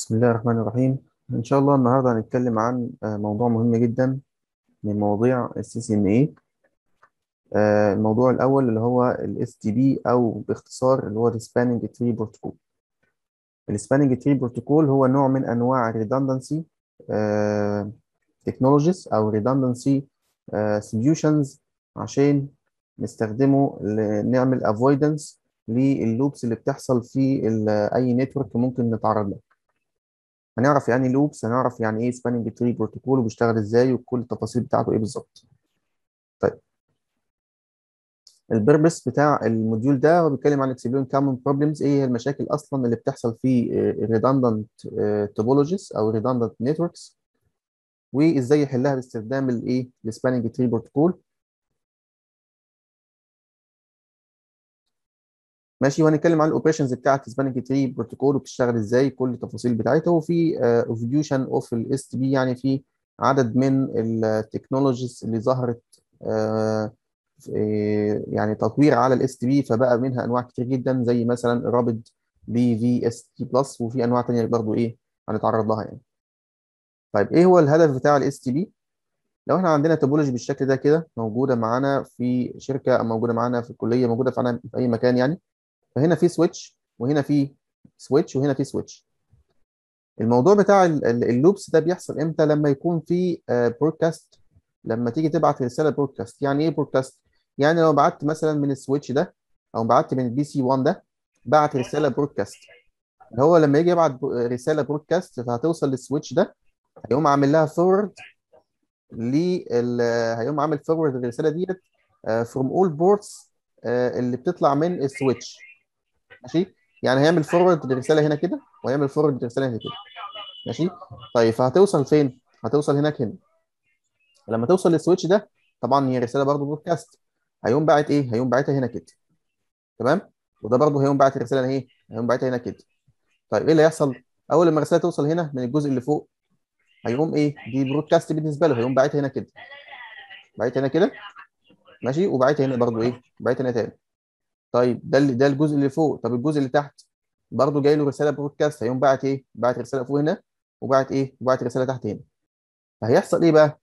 بسم الله الرحمن الرحيم. إن شاء الله النهاردة هنتكلم عن آه، موضوع مهم جدا من مواضيع ال CCNA آه، الموضوع الأول اللي هو ال STP أو باختصار اللي هو ال Spanning Tree Protocol. ال Spanning Tree Protocol هو نوع من أنواع Redundancy آه، Technologies أو Redundancy Solutions عشان نستخدمه ل- نعمل Avoidance لل loops اللي بتحصل في أي network ممكن نتعرض له. هنعرف يعني loops هنعرف يعني إيه spanning tree protocol وبيشتغل إزاي وكل التفاصيل بتاعته إيه بالظبط. طيب. ال purpose بتاع ال module ده هو بيتكلم عن explain common problems إيه هي المشاكل أصلا اللي بتحصل في redundant topologies أو redundant networks وإزاي يحلها باستخدام الايه ال spanning tree protocol ماشي وهنتكلم عن ال operations بتاعت spanning tree protocol وبتشتغل إزاي كل التفاصيل بتاعتها وفي evolution of ال STP يعني في عدد من ال technologies اللي ظهرت آه، في- يعني تطوير على ال STP فبقى منها أنواع كتير جدا زي مثلا rapid PVST plus وفي أنواع تانية برضو إيه هنتعرض لها يعني. طيب إيه هو الهدف بتاع ال STP لو إحنا عندنا topology بالشكل ده كده موجودة معانا في شركة أو موجودة معانا في الكليه موجودة في أي مكان يعني فهنا في switch وهنا في switch وهنا في switch الموضوع بتاع ال- ال- ال loops ده بيحصل إمتى؟ لما يكون في broadcast لما تيجي تبعت رسالة broadcast يعني إيه broadcast يعني لو بعت مثلا من ال switch ده أو بعت من ال PC 1 ده بعت رسالة broadcast هو لما يجي يبعت رسالة broadcast فهتوصل لل switch ده هيقوم عامل لها forward لل هيقوم عامل forward الرسالة ديت from all ports اللي بتطلع من ال switch ماشي؟ يعني هيعمل forward للرسالة هنا كده وهيعمل forward للرسالة هنا كده. ماشي؟ طيب فهتوصل فين؟ هتوصل هناك هنا. لما توصل لل switch ده طبعا هي رسالة برضه broadcast هيقوم باعت إيه؟ هيقوم باعتها هنا كده. تمام؟ وده برضه هيقوم باعت الرسالة إيه؟ هيقوم باعتها هنا كده. طيب إيه اللي هيحصل؟ أول لما الرسالة توصل هنا من الجزء اللي فوق هيقوم إيه؟ دي broadcast بالنسبة له. هيقوم باعتها هنا كده. باعتها هنا كده. ماشي؟ وباعتها هنا برضه إيه؟ باعتها هنا تاني. طيب ده اللي ده الجزء اللي فوق. طب الجزء اللي تحت؟ برضه جاي له رسالة broadcast هيقوم باعت إيه؟ باعت رسالة فوق هنا وباعت إيه؟ وباعت رسالة تحت هنا. فهيحصل إيه بقى؟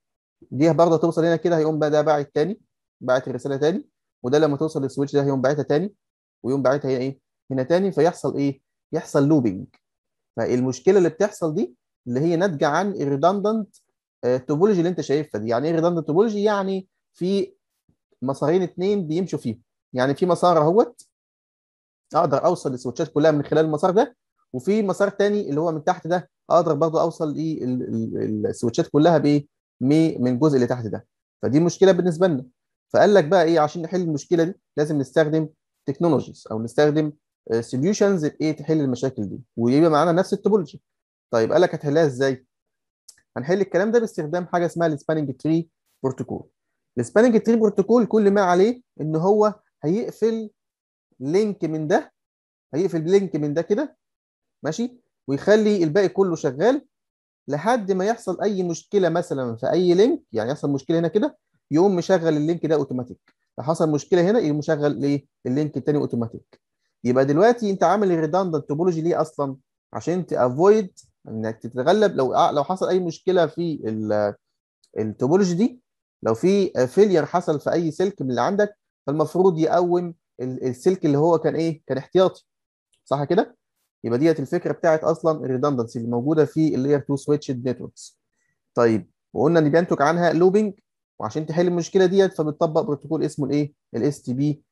دي برضه توصل هنا كده هيقوم بقى ده باعت تاني باعت الرساله تاني وده لما توصل لل switch ده هيقوم باعتها تاني ويقوم باعتها هنا إيه؟ هنا تاني. فيحصل إيه؟ يحصل looping فالمشكلة اللي بتحصل دي اللي هي ناتجة عن ال redundant topology اللي أنت شايفها دي. يعني إيه redundant topology يعني في مسارين اتنين بيمشوا فيهم. يعني في مسار اهوت أقدر اوصل للسويتشات كلها من خلال المسار ده وفي مسار تاني اللي هو من تحت ده أقدر برضه اوصل للسويتشات كلها بايه؟ من الجزء اللي تحت ده. فدي مشكلة بالنسبة لنا. فقال لك بقى إيه عشان نحل المشكلة دي لازم نستخدم technologies أو نستخدم solutions إيه تحل المشاكل دي. ويبقى معانا نفس ال topology. طيب قال لك هتحلها إزاي؟ هنحل الكلام ده باستخدام حاجة اسمها ال spanning tree protocol ال spanning tree protocol كل ما عليه ان هو هيقفل link من ده هيقفل link من ده كده ماشي؟ ويخلي الباقي كله شغال لحد ما يحصل أي مشكلة مثلا في أي link يعني يحصل مشكلة هنا كده يقوم مشغل ال link ده أوتوماتيك. لو حصل مشكلة هنا يقوم مشغل إيه؟ ال link التاني أوتوماتيك. يبقى دلوقتي أنت عامل ال redundant topology ليه أصلا؟ عشان ت avoid إنك تتغلب. لو لو حصل أي مشكلة في ال- ال topology دي لو في failure حصل في أي سلك من اللي عندك فالمفروض يقوم ال- السلك اللي هو كان إيه كان احتياطي. صح كده؟ يبقى ديت الفكرة بتاعت أصلا ال redundancy اللي موجودة في ال layer 2 switched networks طيب وقلنا إن بينتج عنها looping وعشان تحل المشكلة ديت فبتطبق بروتوكول اسمه الايه ال STP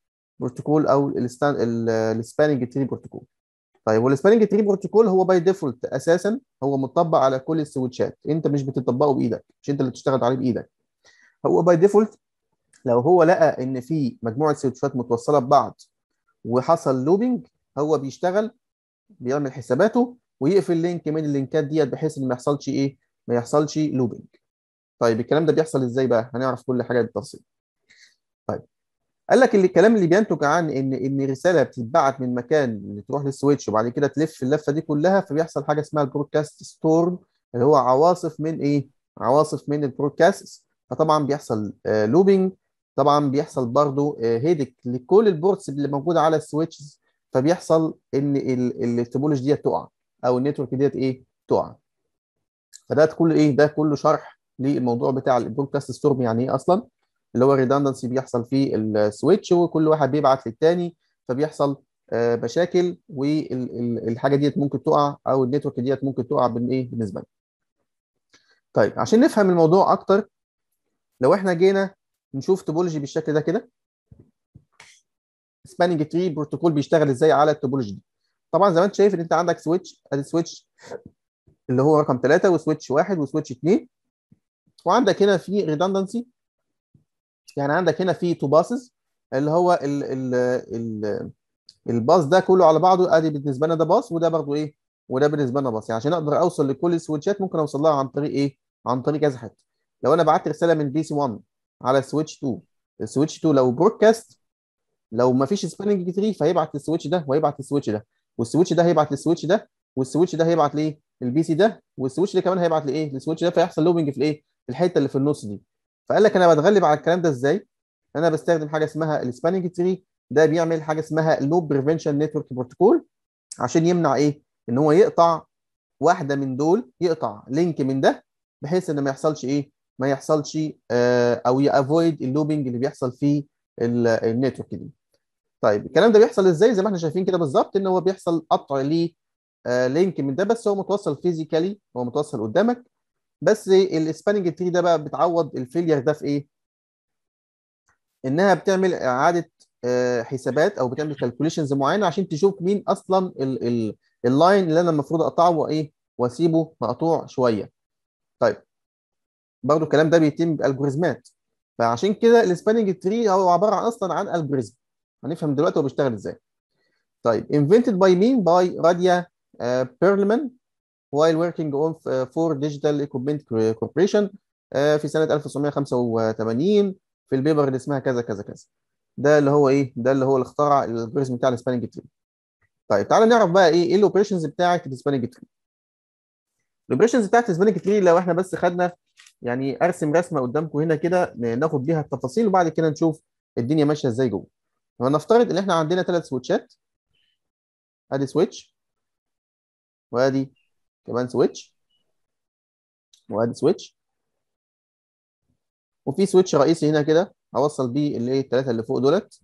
بروتوكول أو ال spanning tree protocol طيب وال spanning tree protocol هو by default أساسا هو مطبق على كل ال switch ات. أنت مش بتطبقه بإيدك مش أنت اللي بتشتغل عليه بإيدك. هو by default لو هو لقى إن في مجموعة switch ات متوصلة ببعض وحصل looping هو بيشتغل بيعمل حساباته ويقفل link من ال link ات ديت بحيث إن ما يحصلش إيه؟ ما يحصلش looping طيب الكلام ده بيحصل إزاي بقى؟ هنعرف كل حاجة بالتفصيل. طيب قال لك اللي الكلام اللي بينتج عن إن إن رسالة بتتبعت من مكان تروح لل switch وبعد كده تلف اللفة دي كلها فبيحصل حاجة اسمها ال broadcast storm اللي هو عواصف من إيه؟ عواصف من ال broadcast فطبعا بيحصل looping طبعا بيحصل برضو هيدك لكل ال ports اللي موجودة على ال switches فبيحصل إن ال- topology ديت تقع أو ال network ديت إيه تقع فده كله إيه ده كله شرح للموضوع بتاع ال broadcast storm يعني إيه أصلا اللي هو ال redundancy بيحصل في ال switch وكل واحد بيبعت للتاني فبيحصل مشاكل والحاجة ديت ممكن تقع أو ال network ديت ممكن تقع بالايه بالنسبة لنا. طيب عشان نفهم الموضوع أكتر لو إحنا جينا نشوف topology بالشكل ده كده. spanning tree protocol بيشتغل إزاي على ال topology دي؟ طبعا زي ما أنت شايف إن أنت عندك switch أدي switch اللي هو رقم 3 و switch 1 و switch 2 وعندك هنا في redundancy يعني عندك هنا في two paths اللي هو ال ال ال ال path ده كله على بعضه أدي بالنسبة لنا ده path وده برضه إيه؟ وده بالنسبة لنا path. يعني عشان أقدر أوصل لكل ال switch ات ممكن أوصل لها عن طريق إيه؟ عن طريق كذا حتة. لو أنا بعت رسالة من PC 1 على switch 2 ال switch 2 لو broadcast لو ما فيش spanning tree فهيبعت لل switch ده وهيبعت لل switch ده. وال switch ده هيبعت لل switch ده وال switch ده هيبعت لإيه؟ ال PC ده وال switch ده كمان هيبعت لإيه؟ لل switch ده فيحصل looping في الإيه؟ في الحتة اللي في النص دي. فقال لك أنا بتغلب على الكلام ده إزاي؟ أنا بستخدم حاجة اسمها ال spanning tree ده بيعمل حاجة اسمها loop prevention network protocol عشان يمنع إيه؟ إن هو يقطع واحدة من دول يقطع link من ده بحيث إن ما يحصلش إيه؟ ما يحصلش آه أو ي avoid ال looping اللي بيحصل في ال network دي. طيب الكلام ده بيحصل إزاي؟ زي ما إحنا شايفين كده بالظبط إن هو بيحصل قطع آه link من ده بس هو متوصل physically هو متوصل قدامك. بس ال spanning tree ده بقى بتعوض ال failure ده في إيه؟ إنها بتعمل إعادة حسابات أو بتعمل calculations معينة عشان تشوف مين أصلا ال line اللي أنا المفروض أقطعه وإيه وأسيبه مقطوع شوية. طيب برضو الكلام ده بيتم ب algorithm ات فعشان كده ال spanning tree هو عبارة عن أصلا عن algorithm هنفهم دلوقتي هو بيشتغل إزاي. طيب invented by مين by راديا بيرلمان while working on for digital equipment corporation في سنة 1985 في ال paper اللي اسمها كذا كذا كذا. ده اللي هو إيه؟ ده اللي هو اللي اخترع ال algorithm بتاع ال spanning tree طيب تعالى نعرف بقى إيه؟ إيه ال operations بتاعه ال spanning tree ال operations بتاعه ال spanning tree لو إحنا بس خدنا يعني ارسم رسمه قدامكم هنا كده ناخد بيها التفاصيل وبعد كده نشوف الدنيا ماشيه إزاي جوه. هنفترض إن إحنا عندنا ثلاث switch ات. أدي switch. وأدي كمان switch. وأدي switch. وفي switch رئيسي هنا كده هوصل بيه الايه الثلاثه اللي فوق دولت.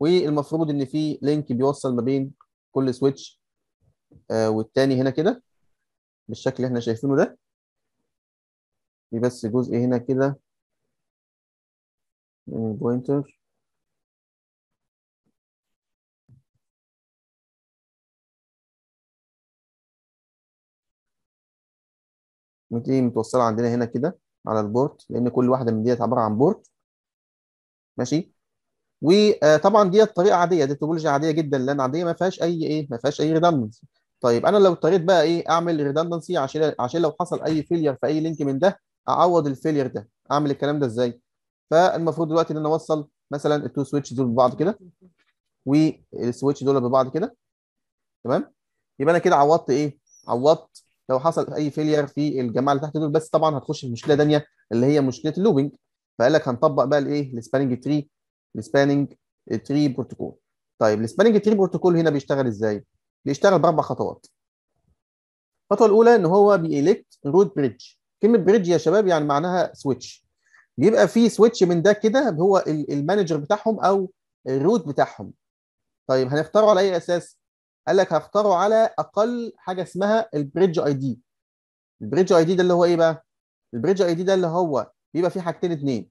والمفروض إن في link بيوصل ما بين كل switch آه والتاني هنا كده بالشكل اللي إحنا شايفينه ده. في بس جزء هنا كده من ال pointer دي متوصلة عندنا هنا كده على ال port لأن كل واحدة من ديت عبارة عن port. ماشي؟ وطبعا ديت طريقة عادية دي topology عادية جدا لأن عادية ما فيهاش أي إيه ما فيهاش أي redundancy طيب أنا لو اضطريت بقى إيه أعمل redundancy عشان عشان لو حصل أي failure في أي link من ده أعوض ال failure ده أعمل الكلام ده إزاي؟ فالمفروض دلوقتي إن أنا أوصل مثلا ال two switch دول ببعض كده وال switch دول ببعض كده تمام؟ يبقى أنا كده عوضت إيه؟ عوضت لو حصل أي failure في الجماعة اللي تحت دول بس طبعا هتخش في مشكلة ثانية اللي هي مشكلة ال looping فقال لك هنطبق بقى الإيه؟ ال spanning tree ال spanning tree protocol طيب ال spanning tree protocol هنا بيشتغل إزاي؟ بيشتغل بأربع خطوات. الخطوة الأولى إن هو بي elect root bridge كلمة bridge يا شباب يعني معناها switch بيبقى في switch من ده كده هو ال manager بتاعهم أو ال root بتاعهم. طيب هنختاره على أي أساس؟ قال لك هختاره على أقل حاجة اسمها ال bridge ID ال bridge ID ده اللي هو إيه بقى؟ ال bridge ID ده اللي هو بيبقى فيه حاجتين اتنين.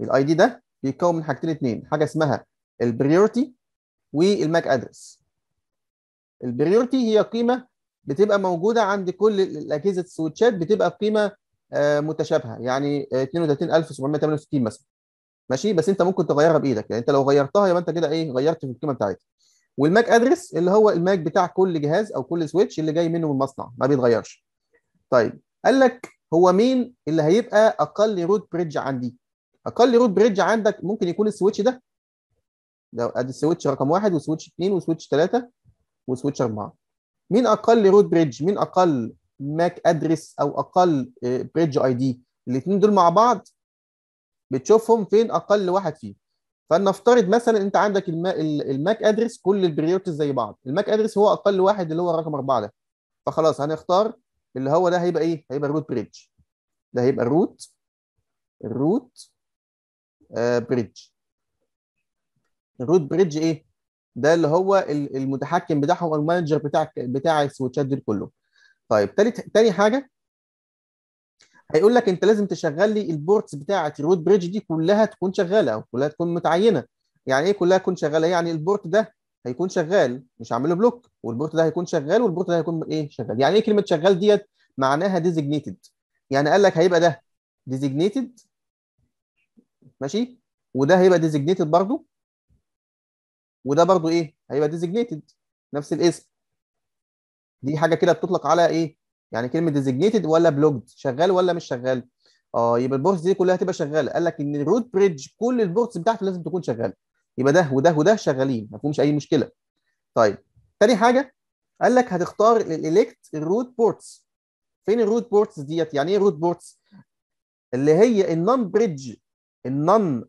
ال ID ده بيتكون من حاجتين اتنين حاجة اسمها ال priority وال MAC address. ال priority هي قيمة بتبقى موجودة عند كل الأجهزة ال switch ات بتبقى قيمه متشابهة. يعني 32768 مثلا. ماشي؟ بس أنت ممكن تغيرها بإيدك. يعني أنت لو غيرتها يبقى أنت كده إيه غيرت في القيمة بتاعتها. وال MAC address اللي هو ال MAC بتاع كل جهاز أو كل switch اللي جاي منه من المصنع ما بيتغيرش. طيب قال لك هو مين اللي هيبقى أقل root bridge عندي؟ أقل root bridge عندك ممكن يكون ال switch ده. ده أدي ال switch رقم واحد و switch اثنين و switch ثلاثة و switch أربعة. مين أقل root bridge مين أقل MAC address أو أقل bridge ID الاثنين دول مع بعض بتشوفهم فين أقل واحد فيهم. فلنفترض مثلا أنت عندك ال MAC address كل ال priorities زي بعض. ال MAC address هو أقل واحد اللي هو رقم أربعة ده. فخلاص هنختار اللي هو ده هيبقى إيه؟ هيبقى الروت بريدج ده هيبقى الروت الروت بريدج الروت بريدج إيه؟ ده اللي هو ال- المتحكم بتاعهم ال manager بتاع بتاع السويتشات دول كله. طيب تالت تاني حاجة هيقول لك انت لازم تشغل لي ال ports بتاعه ال root bridge دي كلها تكون شغالة أو كلها تكون متعينة. يعني إيه كلها تكون شغالة؟ يعني ال port ده هيكون شغال مش هعمل له block. وال port ده هيكون شغال وال port ده هيكون إيه؟ شغال. يعني إيه كلمة شغال ديت؟ معناها designated يعني قال لك هيبقى ده designated ماشي؟ وده هيبقى designated برضو. وده برضو إيه؟ هيبقى designated نفس الاسم. دي حاجة كده بتطلق على إيه؟ يعني كلمة designated ولا blocked شغال ولا مش شغال. آه يبقى ال ports دي كلها هتبقى شغالة. قال لك إن ال root bridge كل ال ports بتاعته لازم تكون شغالة. يبقى ده وده وده شغالين ما فيهمش أي مشكلة. طيب تاني حاجة قال لك هتختار ال elect ال root ports فين ال root ports ديت؟ يعني إيه root ports اللي هي ال non bridge ال non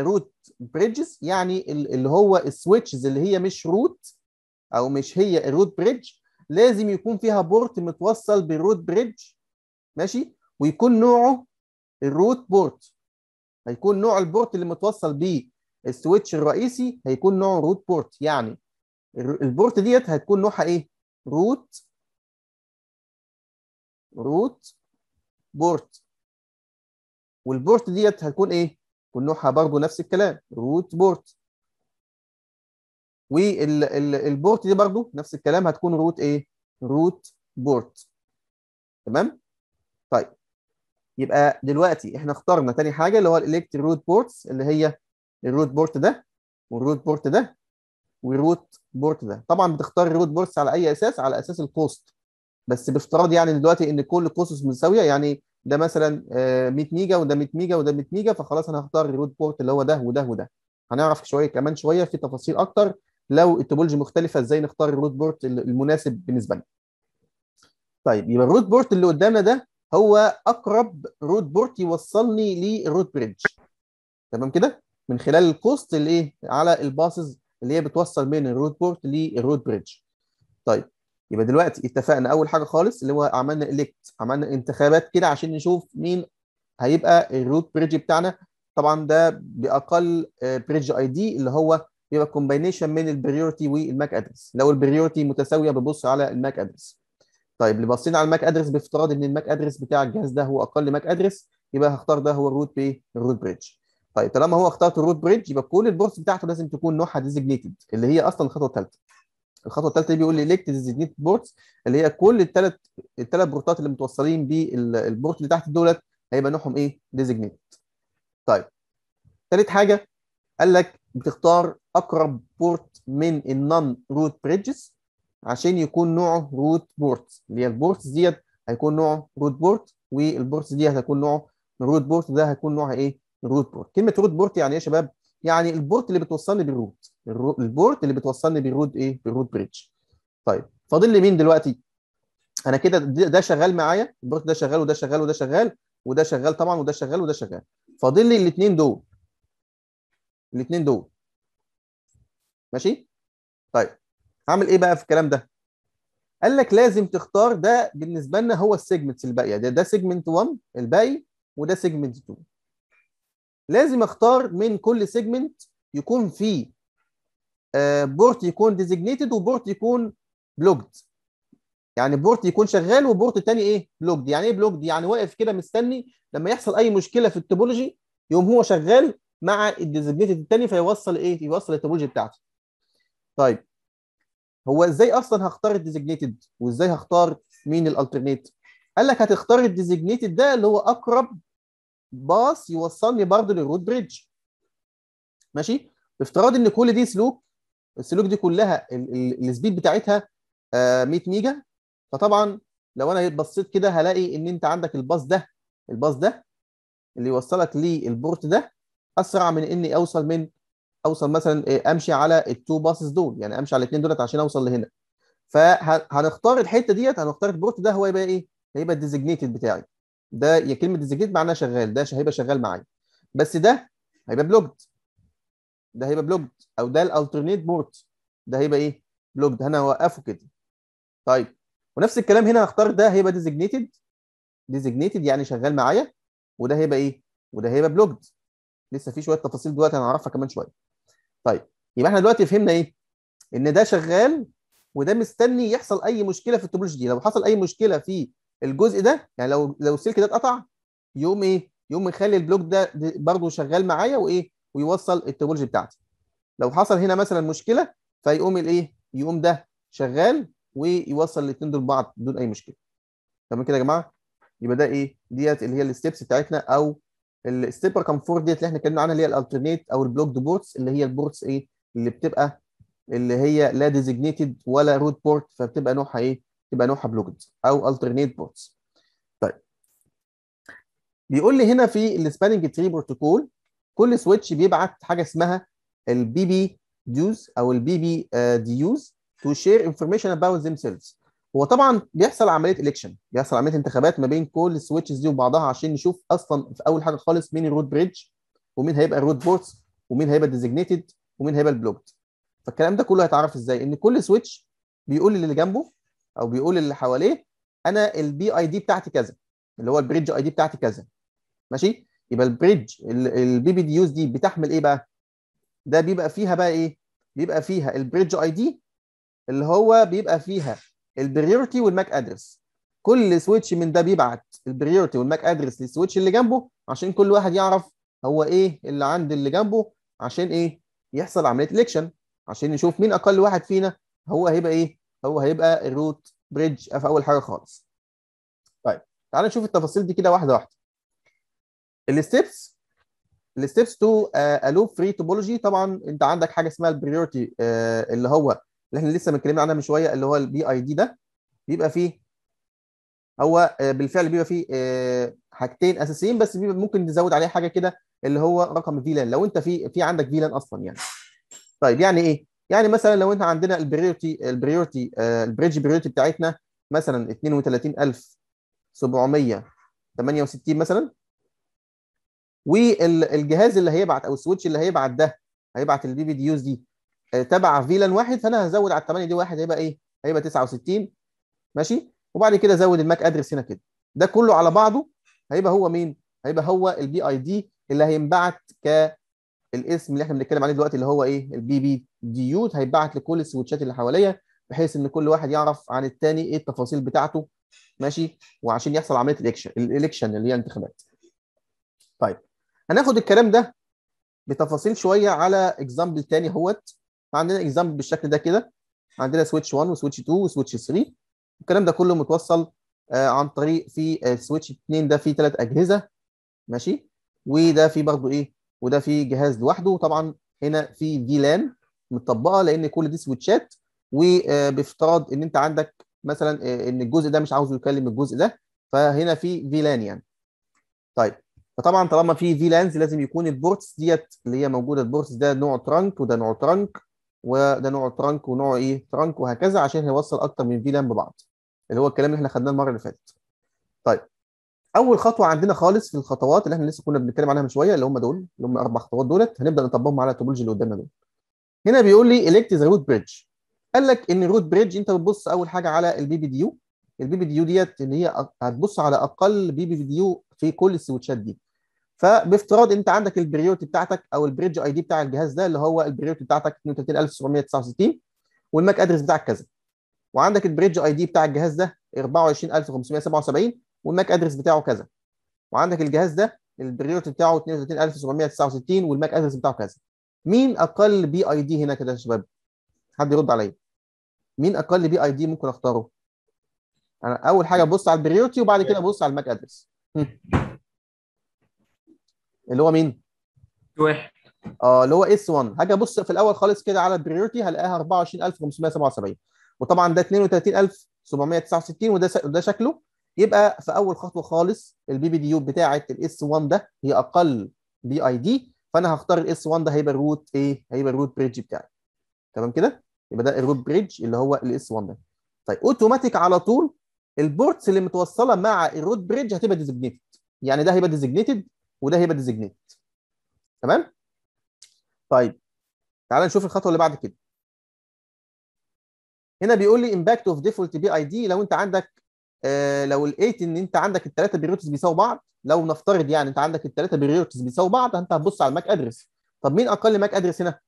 root bridges يعني ال- اللي هو ال switches اللي هي مش root أو مش هي ال root bridge لازم يكون فيها port متوصل بال root bridge ماشي؟ ويكون نوعه ال root port هيكون نوع ال port اللي متوصل بيه ال switch الرئيسي هيكون نوعه root port يعني ال port ديت هتكون نوعها إيه؟ root root port وال port ديت هتكون إيه؟ نوعها برضه نفس الكلام root port وال port دي برضه نفس الكلام هتكون root إيه؟ root port تمام؟ طيب. يبقى دلوقتي إحنا اخترنا تاني حاجة اللي هو ال elect root ports اللي هي ال root port ده وال root port ده وال root port ده. طبعا بتختار ال root ports على أي أساس؟ على أساس ال cost بس بافتراض يعني دلوقتي إن كل cost متساوية يعني ده مثلا آه، 100 ميجا وده 100 ميجا وده 100 ميجا فخلاص أنا هختار ال root port اللي هو ده وده وده. هنعرف شوية كمان شوية في تفاصيل أكتر لو ال topology مختلفة إزاي نختار ال root port المناسب بالنسبة لنا. طيب يبقى ال root port اللي قدامنا ده هو أقرب root port يوصلني لل root bridge. تمام كده؟ من خلال ال cost اللي إيه على ال paths اللي هي بتوصل بين ال root port لل root bridge. طيب يبقى دلوقتي اتفقنا أول حاجة خالص اللي هو عملنا elect عملنا انتخابات كده عشان نشوف مين هيبقى ال root bridge بتاعنا. طبعا ده بأقل bridge ID اللي هو بيبقى combination من ال priority وال MAC address لو ال priority متساوية ببص على ال MAC address طيب اللي باصين على ال MAC address بافتراض إن ال MAC address بتاع الجهاز ده هو أقل MAC address يبقى هختار ده هو ال root بايه ال root bridge طيب طالما هو اخترت ال root bridge يبقى كل ال ports بتاعته لازم تكون نوعها designated اللي هي أصلا الخطوه الثالثه الخطوة الثالثه بيقول لي elect designated ports اللي هي كل الثلاث الثلاث بورتات اللي متوصلين بال port اللي تحت دولت هيبقى نوعهم إيه؟ designated طيب. ثالث حاجة قال لك بتختار أقرب port من ال non root bridges عشان يكون نوعه root port اللي هي ال ports ديت هيكون نوعه root port وال ports دي هتكون نوعه root port ده هيكون نوعها إيه؟ root port كلمة root port يعني إيه يا شباب؟ يعني البورت اللي بتوصلني بالروت الرو- البورت اللي بتوصلني بالروت إيه؟ بالروت بريدج طيب فاضل لي مين دلوقتي؟ أنا كده ده ده شغال معايا. ال port ده شغال وده شغال وده شغال وده شغال طبعا وده شغال وده شغال. فاضل لي الاثنين دول. الاثنين دول. ماشي؟ طيب هعمل إيه بقى في الكلام ده؟ قال لك لازم تختار ده بالنسبة لنا هو ال segments الباقية. ده ده segment 1 الباقي وده segment 2 لازم اختار من كل segment يكون فيه آه، port يكون designated و port يكون blocked يعني port يكون شغال و port تاني إيه؟ blocked يعني إيه blocked يعني واقف كده مستني لما يحصل أي مشكلة في ال topology يقوم هو شغال مع ال designated التاني فيوصل إيه؟ يوصل ال topology بتاعته. طيب هو إزاي أصلا هختار ال designated وإزاي هختار مين ال alternate قال لك هتختار ال designated ده اللي هو أقرب path يوصلني برضه لل root bridge ماشي؟ بافتراض إن كل دي سلوك السلوك دي كلها ال- ال- ال speed بتاعتها آه، 100 ميجا. فطبعا لو أنا بصيت كده هلاقي إن أنت عندك ال path ده ال path ده اللي يوصلك لل port ده أسرع من إني أوصل من أوصل مثلا آه، أمشي على ال two paths دول. يعني أمشي على الاثنين دولت عشان أوصل لهنا. فهنختار الحتة ديت هنختار ال port ده هو يبقى إيه؟ هيبقى ال designated بتاعي. ده هي كلمة designated معناها شغال ده هيبقى شغال معايا. بس ده هيبقى blocked ده هيبقى blocked أو ده ال alternate port ده هيبقى إيه؟ blocked أنا هوقفه كده. طيب. ونفس الكلام هنا هختار ده هيبقى designated designated يعني شغال معايا. وده هيبقى إيه؟ وده هيبقى blocked لسه في شوية تفاصيل دلوقتي هنعرفها كمان شوية. طيب. يبقى إحنا دلوقتي فهمنا إيه؟ إن ده شغال وده مستني يحصل أي مشكلة في ال topology. دي لو حصل أي مشكلة في الجزء ده يعني لو لو السلك ده اتقطع يقوم إيه؟ يقوم يخلي ال block ده برضه شغال معايا وإيه؟ ويوصل ال topology بتاعتي. لو حصل هنا مثلا مشكلة فيقوم الإيه؟ يقوم ده شغال ويوصل الاثنين دول بعض بدون أي مشكلة. تمام كده يا جماعة؟ يبقى ده إيه؟ ديت اللي هي ال steps بتاعتنا أو ال step رقم 4 ديت اللي إحنا اتكلمنا عنها اللي هي ال alternate أو ال block ports اللي هي ال ports إيه؟ اللي بتبقى اللي هي لا designated ولا root port فبتبقى نوعها إيه؟ تبقى نوعها blocked أو alternate ports طيب. بيقول لي هنا في ال spanning tree protocol كل switch بيبعت حاجة اسمها ال BPDUs أو ال BPDUs to share information about themselves هو طبعا بيحصل عملية election بيحصل عملية انتخابات ما بين كل ال switches دي وبعضها عشان نشوف أصلا في أول حاجة خالص مين ال root bridge ومين هيبقى ال root ports ومين هيبقى designated ومين هيبقى ال blocked فالكلام ده كله هيتعرف إزاي؟ إن كل switch بيقول للي جنبه أو بيقول للي حواليه أنا ال BID بتاعتي كذا اللي هو ال bridge ID بتاعتي كذا. ماشي؟ يبقى ال bridge ال BPDUs دي بتحمل إيه بقى؟ ده بيبقى فيها بقى إيه؟ بيبقى فيها ال bridge ID اللي هو بيبقى فيها ال priority وال MAC address كل switch من ده بيبعت ال priority وال MAC address لل switch اللي جنبه عشان كل واحد يعرف هو إيه اللي عند اللي جنبه عشان إيه؟ يحصل عملية election عشان نشوف مين أقل واحد فينا هو هيبقى إيه؟ هو هيبقى ال root bridge في أول حاجة خالص. طيب تعال نشوف التفاصيل دي كده واحدة واحدة. ال steps ال steps to a loop free topology طبعا أنت عندك حاجة اسمها ال priority اللي هو اللي إحنا لسه متكلمين عنها من شوية اللي هو ال BID ده. بيبقى فيه هو بالفعل بيبقى فيه حاجتين أساسيين بس بيبقى ممكن نزود عليه حاجة كده اللي هو رقم VLAN لو أنت في في عندك VLAN أصلا يعني. طيب يعني إيه؟ يعني مثلا لو انت عندنا ال priority ال priority ال bridge priority بتاعتنا مثلا 32768 مثلا والجهاز اللي هيبعت أو ال switch اللي هيبعت ده هيبعت ال BPDU دي تبع VLAN واحد فأنا هزود على الثمانيه دي واحد هيبقى إيه؟ هيبقى 69 ماشي وبعد كده زود ال MAC address هنا كده ده كله على بعضه هيبقى هو مين؟ هيبقى هو ال BID اللي هينبعت كالاسم اللي إحنا بنتكلم عليه دلوقتي اللي هو إيه؟ ال BPDU هيتبعت لكل السويتشات اللي حواليا بحيث ان كل واحد يعرف عن الثاني إيه التفاصيل بتاعته ماشي وعشان يحصل عملية ال election ال election اللي هي انتخابات. طيب هناخد الكلام ده بتفاصيل شوية على example تاني اهوت عندنا example بالشكل ده كده عندنا switch 1 و switch 2 و switch 3 الكلام ده كله متوصل آه عن طريق في switch 2 ده فيه ثلاث أجهزة ماشي وده فيه برضه إيه وده فيه جهاز لوحده. وطبعا هنا في VLAN متطبقة لأن كل دي سويتشات. وبافتراض إن أنت عندك مثلا إن الجزء ده مش عاوز يكلم الجزء ده. فهنا في VLAN يعني. طيب فطبعا طالما في VLANs لازم يكون ال ports ديت اللي هي موجودة ال ports ده نوع trunk وده نوع trunk وده نوع trunk ونوع إيه؟ trunk وهكذا عشان هيوصل أكتر من VLAN ببعض. اللي هو الكلام اللي إحنا خدناه المرة اللي فاتت. طيب أول خطوة عندنا خالص في الخطوات اللي إحنا لسه كنا بنتكلم عنها من شوية اللي هم دول اللي هم أربع خطوات دولت هنبدأ نطبقهم على ال topology اللي قدامنا دول. هنا بيقول لي elect the root bridge قال لك إن ال root bridge أنت بتبص أول حاجة على البي بي دي يو البي بي دي يو ديت اللي هي هتبص على أقل BPDU في كل ال switchات دي. فبافتراض أنت عندك ال priority بتاعتك أو ال bridge ID بتاع الجهاز ده اللي هو ال priority بتاعتك 32769 وال MAC address بتاعك كذا. وعندك ال bridge ID بتاع الجهاز ده 24577 وال MAC address بتاعه كذا. وعندك الجهاز ده ال priority بتاعه 32769 وال MAC address بتاعه كذا. مين أقل BID هنا كده يا شباب؟ حد يرد عليا. مين أقل BID ممكن أختاره؟ أنا أول حاجة أبص على ال priority وبعد كده أبص على ال MAC address اللي هو مين؟ واحد. آه اللي هو S 1 هاجي أبص في الأول خالص كده على ال priority هلاقيها 24577 وطبعا ده 32769 وده وده شكله. يبقى في أول خطوة خالص ال BPDU بتاعة ال S 1 ده هي أقل BID فأنا هختار ال S 1 ده هيبقى ال root إيه هيبقى ال root bridge بتاعي. تمام كده؟ يبقى ده ال root bridge اللي هو ال S 1 ده. طيب اوتوماتيك على طول ال ports اللي متوصلة مع ال root bridge هتبقى designated يعني ده هيبقى designated وده هيبقى designated تمام؟ طيب تعال نشوف الخطوة اللي بعد كده. هنا بيقول لي impact of default BID لو أنت عندك لو لقيت إن أنت عندك الثلاثه priorities بيساووا بعض لو نفترض يعني أنت عندك الثلاثه priorities بيساووا بعض أنت هتبص على ال MAC address طب مين أقل MAC address هنا؟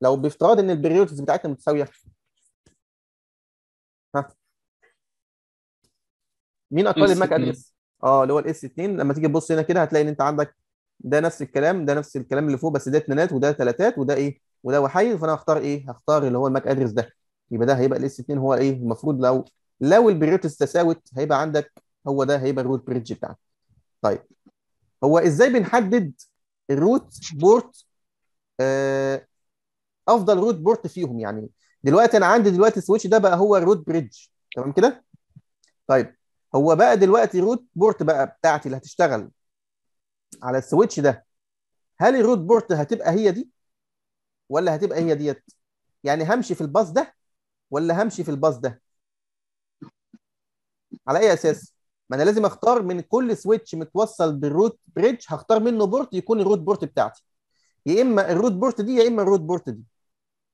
لو بافتراض إن ال priorities بتاعتنا متساوية. ها. مين أقل ال MAC S2. address آه اللي هو ال S2 لما تيجي تبص هنا كده هتلاقي إن أنت عندك ده نفس الكلام ده نفس الكلام اللي فوق بس ده اتنينات وده تلاتات وده إيه؟ وده وحيد فأنا هختار إيه؟ هختار اللي هو ال MAC address ده. يبقى ده هيبقى ال S2 هو إيه؟ المفروض لو لو ال priorities تساوت هيبقى عندك هو ده هيبقى ال root bridge بتاعك. طيب هو إزاي بنحدد ال root port آه أفضل root port فيهم؟ يعني دلوقتي أنا عندي دلوقتي ال switch ده بقى هو ال root bridge تمام كده؟ طيب هو بقى دلوقتي root port بقى بتاعتي اللي هتشتغل على ال switch ده هل ال root port هتبقى هي دي ولا هتبقى هي ديت؟ يعني همشي في ال path ده ولا همشي في ال path ده؟ على أي أساس؟ ما أنا لازم أختار من كل switch متوصل بال root bridge هختار منه port يكون ال root port بتاعتي. يا إما ال root port دي يا إما ال root port دي.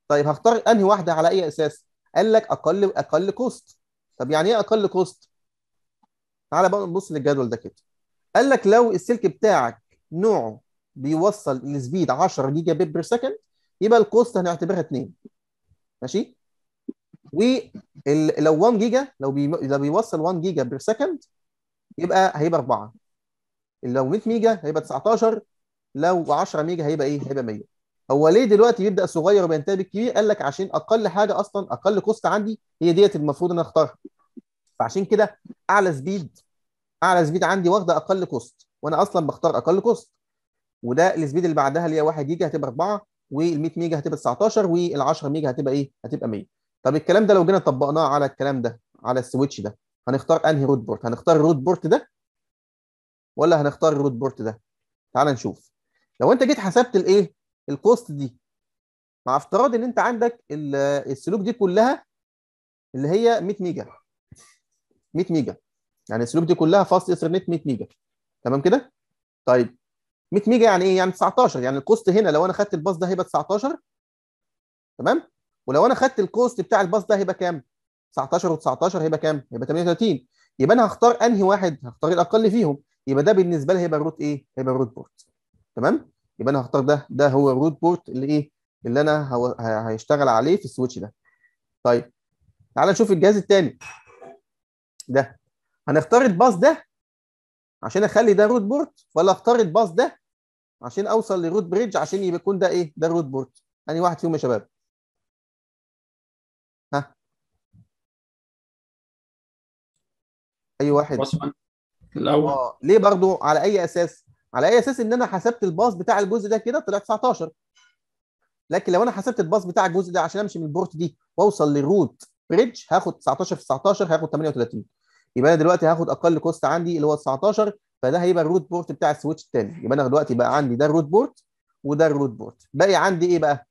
طيب هختار أنهي واحدة على أي أساس؟ قال لك أقل أقل cost طب يعني إيه أقل cost تعالى بقى نبص للجدول ده كده. قال لك لو السلك بتاعك نوعه بيوصل ال speed 10 giga bit per second يبقى ال cost هنعتبرها 2 ماشي؟ ولو 1 جيجا لو بي... لو بيوصل 1 giga per second يبقى هيبقى 4 لو 100 ميجا هيبقى 19 لو 10 ميجا هيبقى إيه؟ هيبقى 100 هو ليه دلوقتي يبدأ صغير وبينتهي بالكبير؟ قال لك عشان أقل حاجة أصلا أقل cost عندي هي ديت المفروض إن أختارها. فعشان كده أعلى speed أعلى speed عندي واخدة أقل cost وأنا أصلا بختار أقل cost وده ال speed اللي بعدها اللي هي 1 جيجا هتبقى 4 وال 100 ميجا هتبقى 19 وال 10 ميجا هتبقى إيه؟ هتبقى 100 طب الكلام ده لو جينا طبقناه على الكلام ده على ال switch ده هنختار أنهي root port هنختار ال root port ده ولا هنختار ال root port ده؟ تعال نشوف. لو أنت جيت حسبت الإيه؟ ال cost دي. مع افتراض إن أنت عندك ال- السلوك دي كلها اللي هي 100 ميجا. 100 ميجا. يعني السلوك دي كلها fast ethernet 100 ميجا. تمام كده؟ طيب. 100 ميجا يعني إيه؟ يعني 19 يعني ال cost هنا لو أنا خدت ال path ده هيبقى 19 تمام؟ ولو أنا خدت ال cost بتاع ال path ده هيبقى كام؟ 19 و19 هيبقى كام؟ هيبقى 38 يبقى أنا هختار أنهي واحد؟ هختار الأقل فيهم. يبقى ده بالنسبة لي هيبقى ال root إيه هيبقى ال root port تمام؟ يبقى أنا هختار ده. ده هو ال root port اللي إيه؟ اللي أنا هو هيشتغل عليه في ال switch ده. طيب تعال نشوف الجهاز الثاني ده. هنختار ال path ده عشان أخلي ده root port ولا اختار ال path ده عشان أوصل ل root bridge عشان يبقى يكون ده إيه؟ ده ال root port أنهي واحد فيهم يا شباب؟ ها. أي واحد. الأول. آه ليه برضو على أي أساس؟ على أي أساس إن أنا حسبت ال path بتاع الجزء ده كده طلع 19 لكن لو أنا حسبت ال path بتاع الجزء ده عشان أمشي من ال port دي وأوصل لل root bridge هاخد 19 في 19 هاخد 38 يبقى أنا دلوقتي هاخد أقل cost عندي اللي هو 19 فده هيبقى ال root port بتاع ال switch الثاني يبقى أنا دلوقتي بقى عندي ده ال root port وده ال root port. باقي عندي إيه بقى؟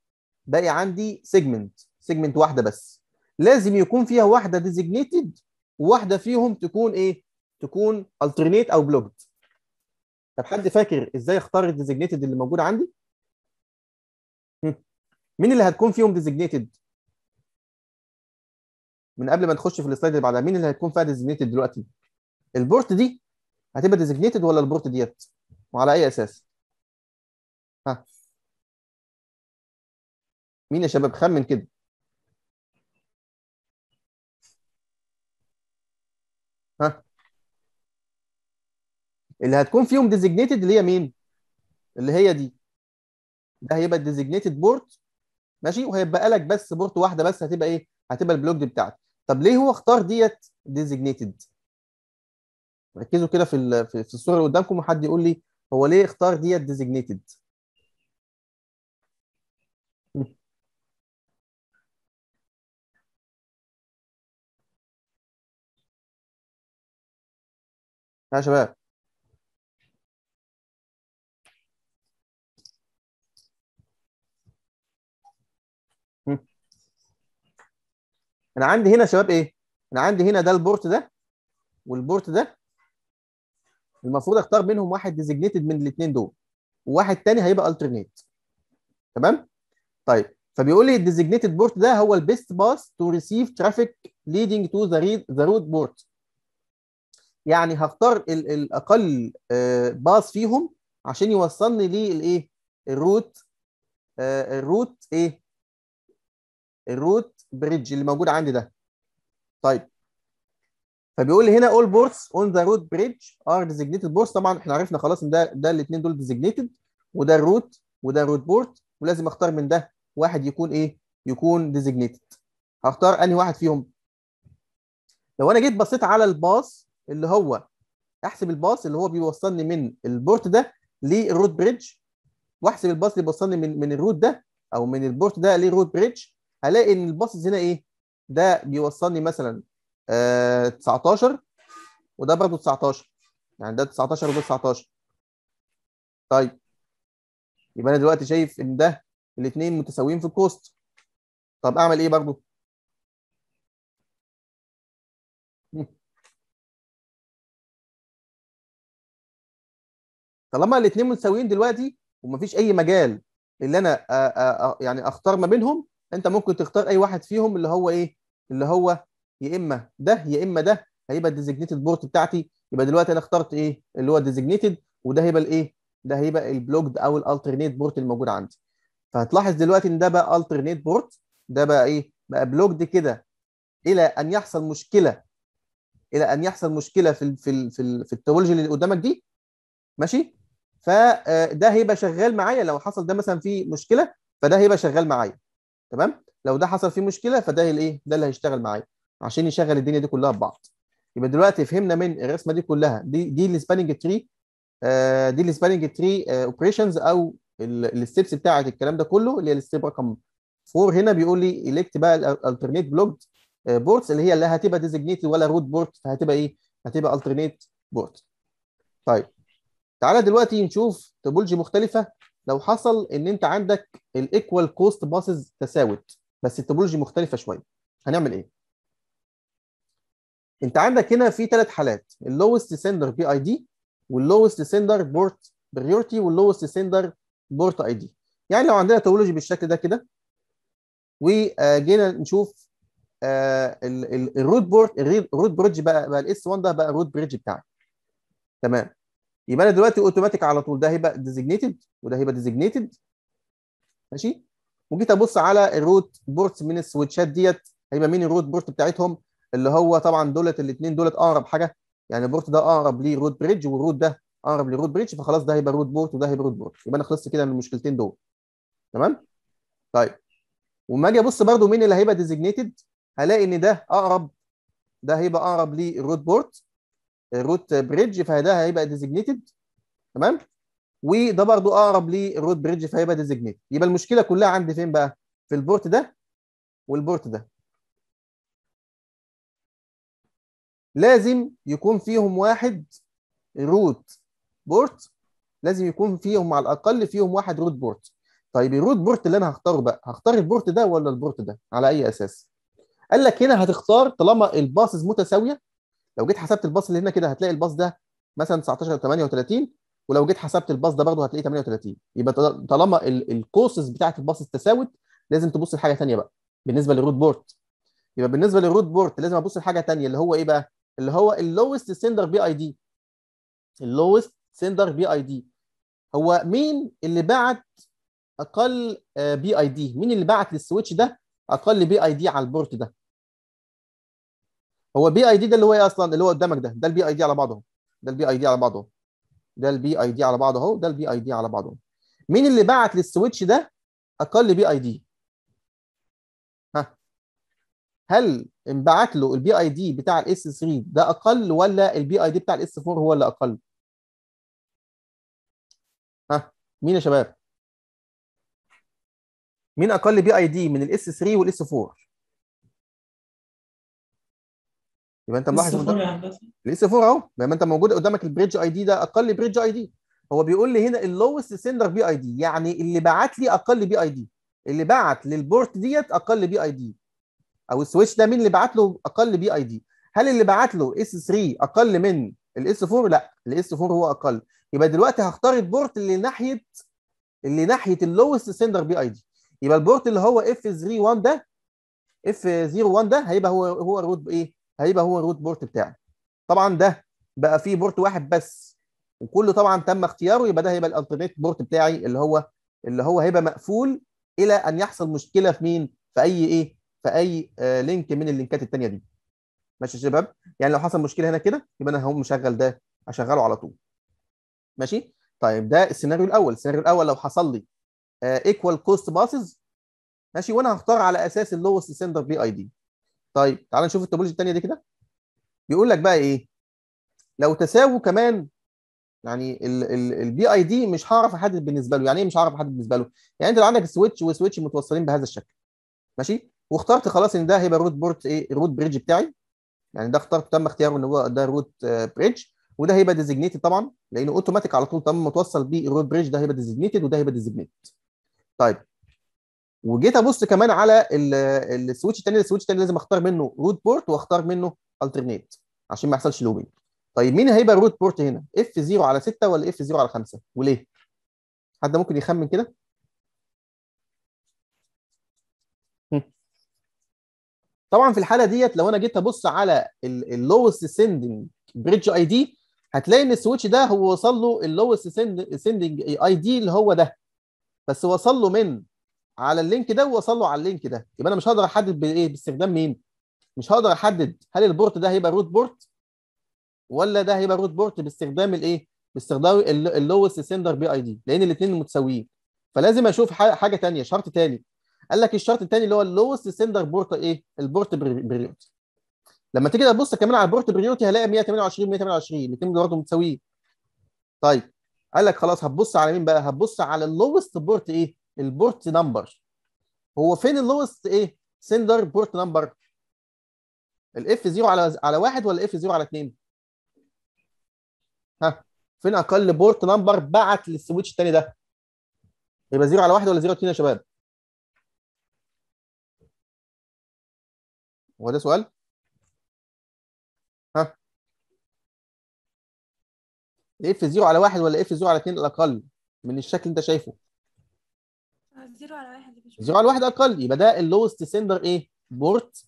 باقي عندي segment segment واحدة بس. لازم يكون فيها واحدة designated وواحدة فيهم تكون إيه؟ تكون alternate أو blocked طب حد فاكر إزاي أختار ال designated اللي موجودة عندي. مين اللي هتكون فيهم designated من قبل ما نخش في ال slide اللي بعدها مين اللي هتكون فيها designated دلوقتي؟ ال port دي هتبقى designated ولا ال port ديت؟ وعلى أي أساس؟ ها. مين يا شباب؟ خمن كده ها اللي هتكون فيهم designated اللي هي مين؟ اللي هي دي. ده هيبقى ال designated port ماشي؟ وهيبقى لك بس port واحدة بس هتبقى إيه؟ هتبقى ال blocked بتاعتك. طب ليه هو اختار ديت designated ركزوا كده في في الصورة اللي قدامكم وحد يقول لي هو ليه اختار ديت designated يا شباب هم. أنا عندي هنا شباب إيه؟ أنا عندي هنا ده ال port ده وال port ده. المفروض أختار منهم واحد designated من الاثنين دول وواحد تاني هيبقى alternate تمام؟ طيب فبيقول لي ال designated port ده هو ال best path to receive traffic leading to the the root port يعني هختار ال- الاقل آه، path فيهم عشان يوصلني للايه ال root آه، ال root إيه؟ ال root bridge اللي موجود عندي ده. طيب. فبيقول لي هنا all ports on the root bridge are designated ports. طبعا إحنا عرفنا خلاص إن ده ده الاثنين دول designated وده ال root وده ال root port ولازم أختار من ده واحد يكون إيه؟ يكون designated. هختار أنهي واحد فيهم؟ لو أنا جيت بصيت على ال path اللي هو أحسب ال path اللي هو بيوصلني من ال port ده لل root bridge وأحسب ال path اللي بيوصلني من من ال root ده أو من ال port ده لل root bridge هلاقي إن ال path هنا إيه؟ ده بيوصلني مثلا آه 19 وده برضه 19 يعني ده 19 وده 19 طيب. يبقى أنا دلوقتي شايف إن ده الاثنين متساويين في ال cost. طب أعمل إيه برضه؟ طالما الاثنين متساويين دلوقتي ومفيش أي مجال اللي أنا آ آ آ يعني أختار ما بينهم انت ممكن تختار اي واحد فيهم اللي هو إيه اللي هو يا اما ده يا اما ده هيبقى ال designated port بتاعتي. يبقى دلوقتي أنا اخترت إيه اللي هو ال designated وده هيبقى الايه ده هيبقى ال blocked أو ال alternate port الموجود عندي. فهتلاحظ دلوقتي إن ده بقى alternate port ده بقى إيه بقى blocked كده إلى أن يحصل مشكلة إلى أن يحصل مشكلة في ال في ال في, في ال topology اللي قدامك دي. ماشي؟ فده هيبقى شغال معايا. لو حصل ده مثلا فيه مشكلة فده هيبقى شغال معايا. تمام؟ لو ده حصل فيه مشكلة فده الايه؟ ده اللي هيشتغل معايا عشان يشغل الدنيا دي كلها ببعض. يبقى دلوقتي فهمنا من الرسمة دي كلها. دي دي ال spanning tree آه دي ال spanning tree operations أو ال steps بتاعت الكلام ده كله اللي هي ال step رقم 4 هنا بيقول لي الكت بقى ال alternate blocked ports اللي هي لا هتبقى designated ولا root port فهتبقى إيه؟ هتبقى alternate port طيب تعالى دلوقتي نشوف topology مختلفة. لو حصل إن أنت عندك ال equal cost paths تساوت بس ال topology مختلفة شوية. هنعمل إيه؟ أنت عندك هنا في ثلاث حالات ال lowest sender BID وال lowest sender port priority وال lowest sender port ID يعني لو عندنا topology بالشكل ده كده وجينا نشوف ال root port ال root bridge بقى بقى ال S 1 ده بقى ال root bridge بتاعي تمام. يبقى أنا دلوقتي اوتوماتيك على طول ده هيبقى designated وده هيبقى designated ماشي؟ وجيت ابص على ال root ports من ال switch ات ديت هيبقى مين ال root port بتاعتهم اللي هو طبعا دولت الاثنين دولت أقرب حاجة. يعني ال port ده أقرب ل root bridge وال root ده أقرب ل root bridge فخلاص ده هيبقى root port وده هيبقى root port يبقى أنا خلصت كده من المشكلتين دول. تمام؟ طيب. وما أجي أبص برده مين اللي هيبقى designated هلاقي إن ده أقرب ده هيبقى أقرب لل root port ال root bridge فده هيبقى designated تمام؟ وده برضو أقرب لل root bridge فهيبقى designated يبقى المشكلة كلها عندي فين بقى؟ في ال port ده وال port ده. لازم يكون فيهم واحد root port لازم يكون فيهم على الأقل فيهم واحد root port طيب ال root port اللي أنا هختاره بقى هختار ال port ده ولا ال port ده؟ على أي أساس؟ قال لك هنا هتختار طالما ال paths متساوية لو جيت حسبت ال path اللي هنا كده هتلاقي ال path ده مثلا 19 38 ولو جيت حسبت ال path ده برضه هتلاقيه 38 يبقى طالما ال costs بتاعت ال path تساوت لازم تبص لحاجة ثانية بقى بالنسبة لل root port يبقى بالنسبة لل root port لازم أبص لحاجة ثانية اللي هو إيه بقى؟ اللي هو ال lowest sender BID. ال lowest sender BID. هو مين اللي بعت أقل BID؟ مين اللي بعت لل switch ده أقل BID على ال port ده؟ هو BID ده اللي هو إيه أصلا؟ اللي هو قدامك ده. ده ال BID على بعضه. ده ال BID على بعضه. ده ال BID على بعضه اهو. ده ال BID على بعضه. مين اللي بعت لل switch ده أقل BID؟ ها. هل انبعت له ال BID بتاع ال S 3 ده أقل ولا ال BID بتاع ال S 4 هو اللي أقل؟ ها. مين يا شباب؟ مين أقل BID من ال S 3 وال S 4 يبقى انت ملاحظ ال S 4 اهو. لما انت موجود قدامك ال bridge ID ده أقل bridge ID هو بيقول لي هنا ال lowest sender BID يعني اللي بعت لي أقل BID اللي بعت لل port ديت أقل BID أو ال switch ده مين اللي بعت له أقل BID هل اللي بعت له S 3 أقل من ال S 4 لا ال S 4 هو أقل. يبقى دلوقتي هختار ال port اللي ناحية اللي ناحية ال lowest sender BID يبقى ال port اللي هو F 01 ده F 01 ده هيبقى هو هو ال root إيه هيبقى هو ال root port بتاعي طبعا ده بقى فيه port واحد بس وكله طبعا تم اختياره يبقى ده هيبقى ال alternate port بتاعي اللي هو اللي هو هيبقى مقفول إلى أن يحصل مشكلة في مين؟ في أي إيه؟ في أي آه link من ال link ات الثانية دي. ماشي يا شباب؟ يعني لو حصل مشكلة هنا كده يبقى أنا هقوم مشغل ده أشغله على طول. ماشي؟ طيب ده السيناريو الأول. السيناريو الأول لو حصل لي equal cost paths ماشي؟ وأنا هختار على أساس ال lowest sender BID طيب تعال نشوف ال topology الثانية دي كده. بيقول لك بقى إيه؟ لو تساووا كمان يعني ال BID مش هعرف أحدد بالنسبة له. يعني إيه مش هعرف أحدد بالنسبة له؟ يعني أنت لو عندك switch و switch متوصلين بهذا الشكل. ماشي؟ واخترت خلاص إن ده هيبقى ال root port إيه؟ ال root bridge بتاعي. يعني ده اخترت تم اختياره إن هو ده root bridge وده هيبقى designated طبعا لأنه اوتوماتيك على طول تم متوصل بيه ال root bridge ده هيبقى designated وده هيبقى designated طيب وجيت ابص كمان على ال switch الثاني ال switch الثاني لازم اختار منه root port واختار منه alternate عشان ما يحصلش looping طيب مين هيبقى ال root port هنا؟ F 0 على 6 ولا F 0 على 5 وليه؟ حد ممكن يخمن كده؟ طبعا في الحالة ديت لو أنا جيت أبص على ال lowest sending bridge ID هتلاقي إن ال switch ده هو وصل له ال lowest sending ID اللي هو ده. بس وصل له من على ال link ده ووصل له على ال link ده. يبقى أنا مش هقدر أحدد بإيه باستخدام مين؟ مش هقدر أحدد هل ال port ده هيبقى root port ولا ده هيبقى root port باستخدام الإيه؟ باستخدام ال lowest sender BID لأن الاثنين متساويين. فلازم أشوف حاجة ثانية شرط ثاني قال لك الشرط الثاني اللي هو ال lowest sender port إيه؟ ال port priority لما تيجي تبص كمان على ال port priority هلاقي 128 128 الاثنين برضه متساويين. طيب قال لك خلاص هتبص على مين بقى؟ هتبص على ال lowest port إيه؟ ال port number هو فين ال lowest إيه؟ sender port number ال F 0 على على 1 ولا F 0 على 2 ها فين أقل port number بعت لل switch الثاني ده؟ يبقى 0 على 1 ولا 0 على 2 يا شباب؟ هو ده سؤال؟ ها. F 0 على 1 ولا F 0 على 2 الأقل من الشكل أنت شايفه. zero على واحد يا باشا. 0 على 1 أقل يبقى ده ال lowest sender إيه؟ port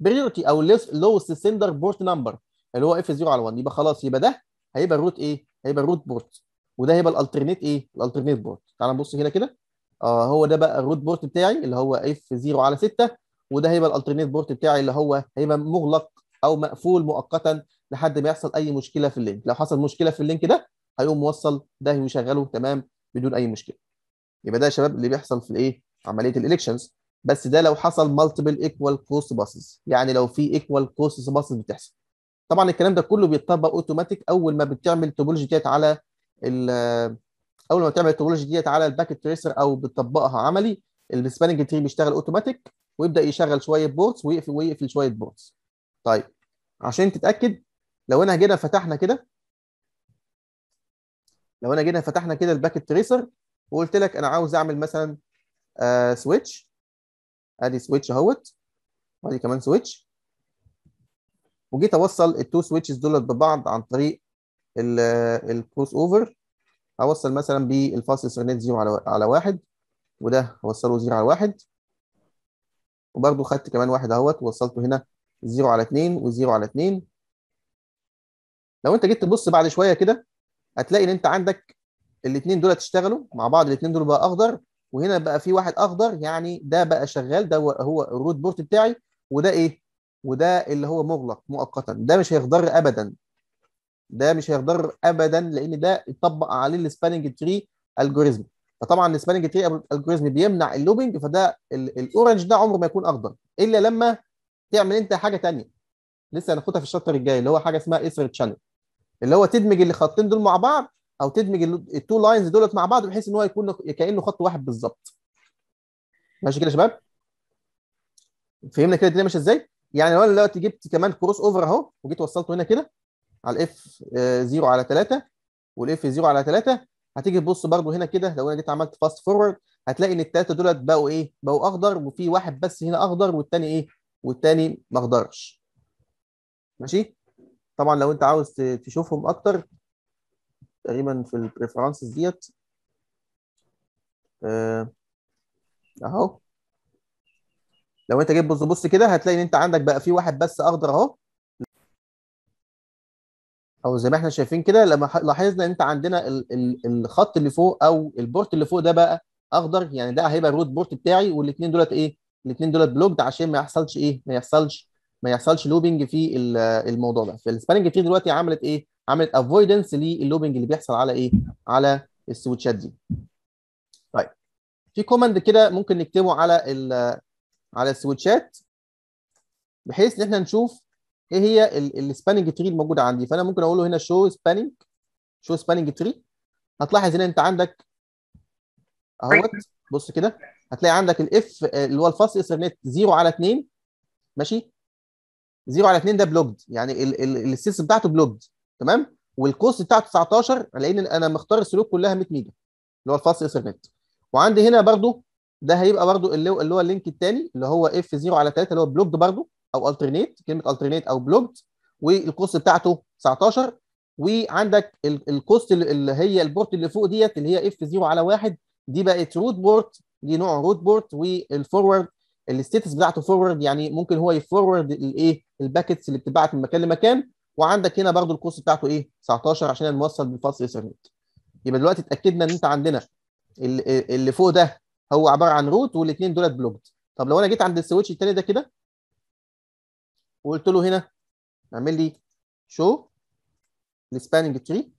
priority أو ال lowest sender port number اللي هو F 0 على 1 يبقى خلاص يبقى ده هيبقى ال root إيه؟ هيبقى ال root port. وده هيبقى ال alternate إيه؟ ال alternate port. تعال نبص هنا كده. آه هو ده بقى ال root port بتاعي اللي هو F 0 على 6 وده هيبقى ال alternate port بتاعي اللي هو هيبقى مغلق أو مقفول مؤقتا لحد ما يحصل أي مشكلة في ال link. لو حصل مشكلة في ال link ده هيقوم موصل ده ويشغله تمام؟ بدون أي مشكلة. يبقى ده يا شباب اللي بيحصل في الإيه؟ عملية ال elections بس ده لو حصل multiple equal cost paths يعني لو في equal cost paths بتحصل. طبعا الكلام ده كله بيتطبق اوتوماتيك أول ما بتعمل topology ديت على أول ما بتعمل ال topology ديت على ال Packet Tracer أو بتطبقها عملي ال spanning tree بيشتغل اوتوماتيك ويبدأ يشغل شوية ports ويقفل ويقفل شوية ports طيب عشان تتأكد لو أنا جينا فتحنا كده لو أنا جينا فتحنا كده ال Packet Tracer وقلت لك أنا عاوز أعمل مثلا آه switch أدي switch أهوت. وأدي كمان switch وجيت أوصل ال two switches دول ببعض عن طريق ال crossover اوصل مثلا بال Fast Ethernet 0 على على 1 وده اوصله 0 على 1 وبرده خدت كمان واحد أهوت. ووصلته هنا 0 على 2 و0 على 2 لو أنت جيت تبص بعد شوية كده هتلاقي إن أنت عندك الاثنين دول اشتغلوا مع بعض الاثنين دول بقى أخضر وهنا بقى في واحد أخضر يعني ده بقى شغال ده هو ال root port بتاعي وده إيه؟ وده اللي هو مغلق مؤقتا. ده مش هيخضر ابدا. ده مش هيخضر ابدا لأن ده اتطبق عليه ال spanning tree algorithm فطبعا ال spanning tree algorithm بيمنع ال looping فده ال orange ده عمره ما يكون أخضر. إلا لما تعمل أنت حاجة ثانية لسه هناخدها في ال chapter الجاي اللي هو حاجة اسمها EtherChannel اللي هو تدمج الخطين دول مع بعض أو تدمج ال two lines دولت مع بعض بحيث إن هو يكون كأنه خط واحد بالظبط ماشي كده يا شباب؟ فهمنا كده الدنيا ماشية إزاي؟ يعني لو أنا دلوقتي جبت كمان crossover أهو وجيت وصلته هنا كده على ال F 0 على 3 وال F 0 على 3 هتيجي تبص برده هنا كده لو أنا جيت عملت fast forward هتلاقي إن الثلاثه دولت بقوا إيه؟ بقوا أخضر وفي واحد بس هنا أخضر والثاني إيه؟ والثاني ما أخضرش. ماشي؟ طبعا لو أنت عاوز تشوفهم أكتر تقريبا في ال preferences ديت. آه أهو. لو أنت جيت بص بص كده هتلاقي إن أنت عندك بقى في واحد بس أخضر أهو. أو زي ما إحنا شايفين كده لما لاحظنا إن أنت عندنا ال ال الخط اللي فوق أو ال port اللي فوق ده بقى أخضر. يعني ده هيبقى ال root port بتاعي والاثنين دولت إيه؟ الاثنين دولت blocked عشان ما يحصلش إيه؟ ما يحصلش ما يحصلش looping في ال- الموضوع ده. فال spanning tree دلوقتي عملت إيه؟ عملت avoidance لل looping اللي بيحصل على إيه؟ على ال switchات دي. طيب في command كده ممكن نكتبه على ال على ال switchات بحيث إن إحنا نشوف إيه هي ال spanning tree الموجودة عندي. فأنا ممكن أقول له هنا show spanning show spanning tree هتلاحظ ان أنت عندك أهوت بص كده هتلاقي عندك ال F اللي هو ال Fast Ethernet 0 على 2 ماشي؟ 0 على 2 ده blocked يعني السيس بتاعته blocked تمام؟ وال cost بتاعته 19 لأن أنا مختار السلوك كلها 100 mega اللي هو ال Fast Ethernet. وعندي هنا برضو ده هيبقى برضو اللي هو اللي هو ال link الثاني اللي هو F 0 على 3 اللي هو blocked برضو أو alternate كلمة alternate أو blocked وال cost بتاعته 19 وعندك ال- ال cost اللي هي ال port اللي فوق ديت اللي هي F 0 على 1 دي بقت root port دي نوع root port وال forward ال status بتاعته forward يعني ممكن هو ي forward الايه ال packets اللي بتتبعت من مكان لمكان. وعندك هنا برضو ال cost بتاعته إيه؟ 19 عشان الموصل بال Fast Ethernet يبقى دلوقتي اتأكدنا إن أنت عندنا ال- اللي فوق ده هو عبارة عن root والاثنين دولت blocked طب لو أنا جيت عند ال switch الثاني ده كده وقلت له هنا اعمل لي show ال spanning tree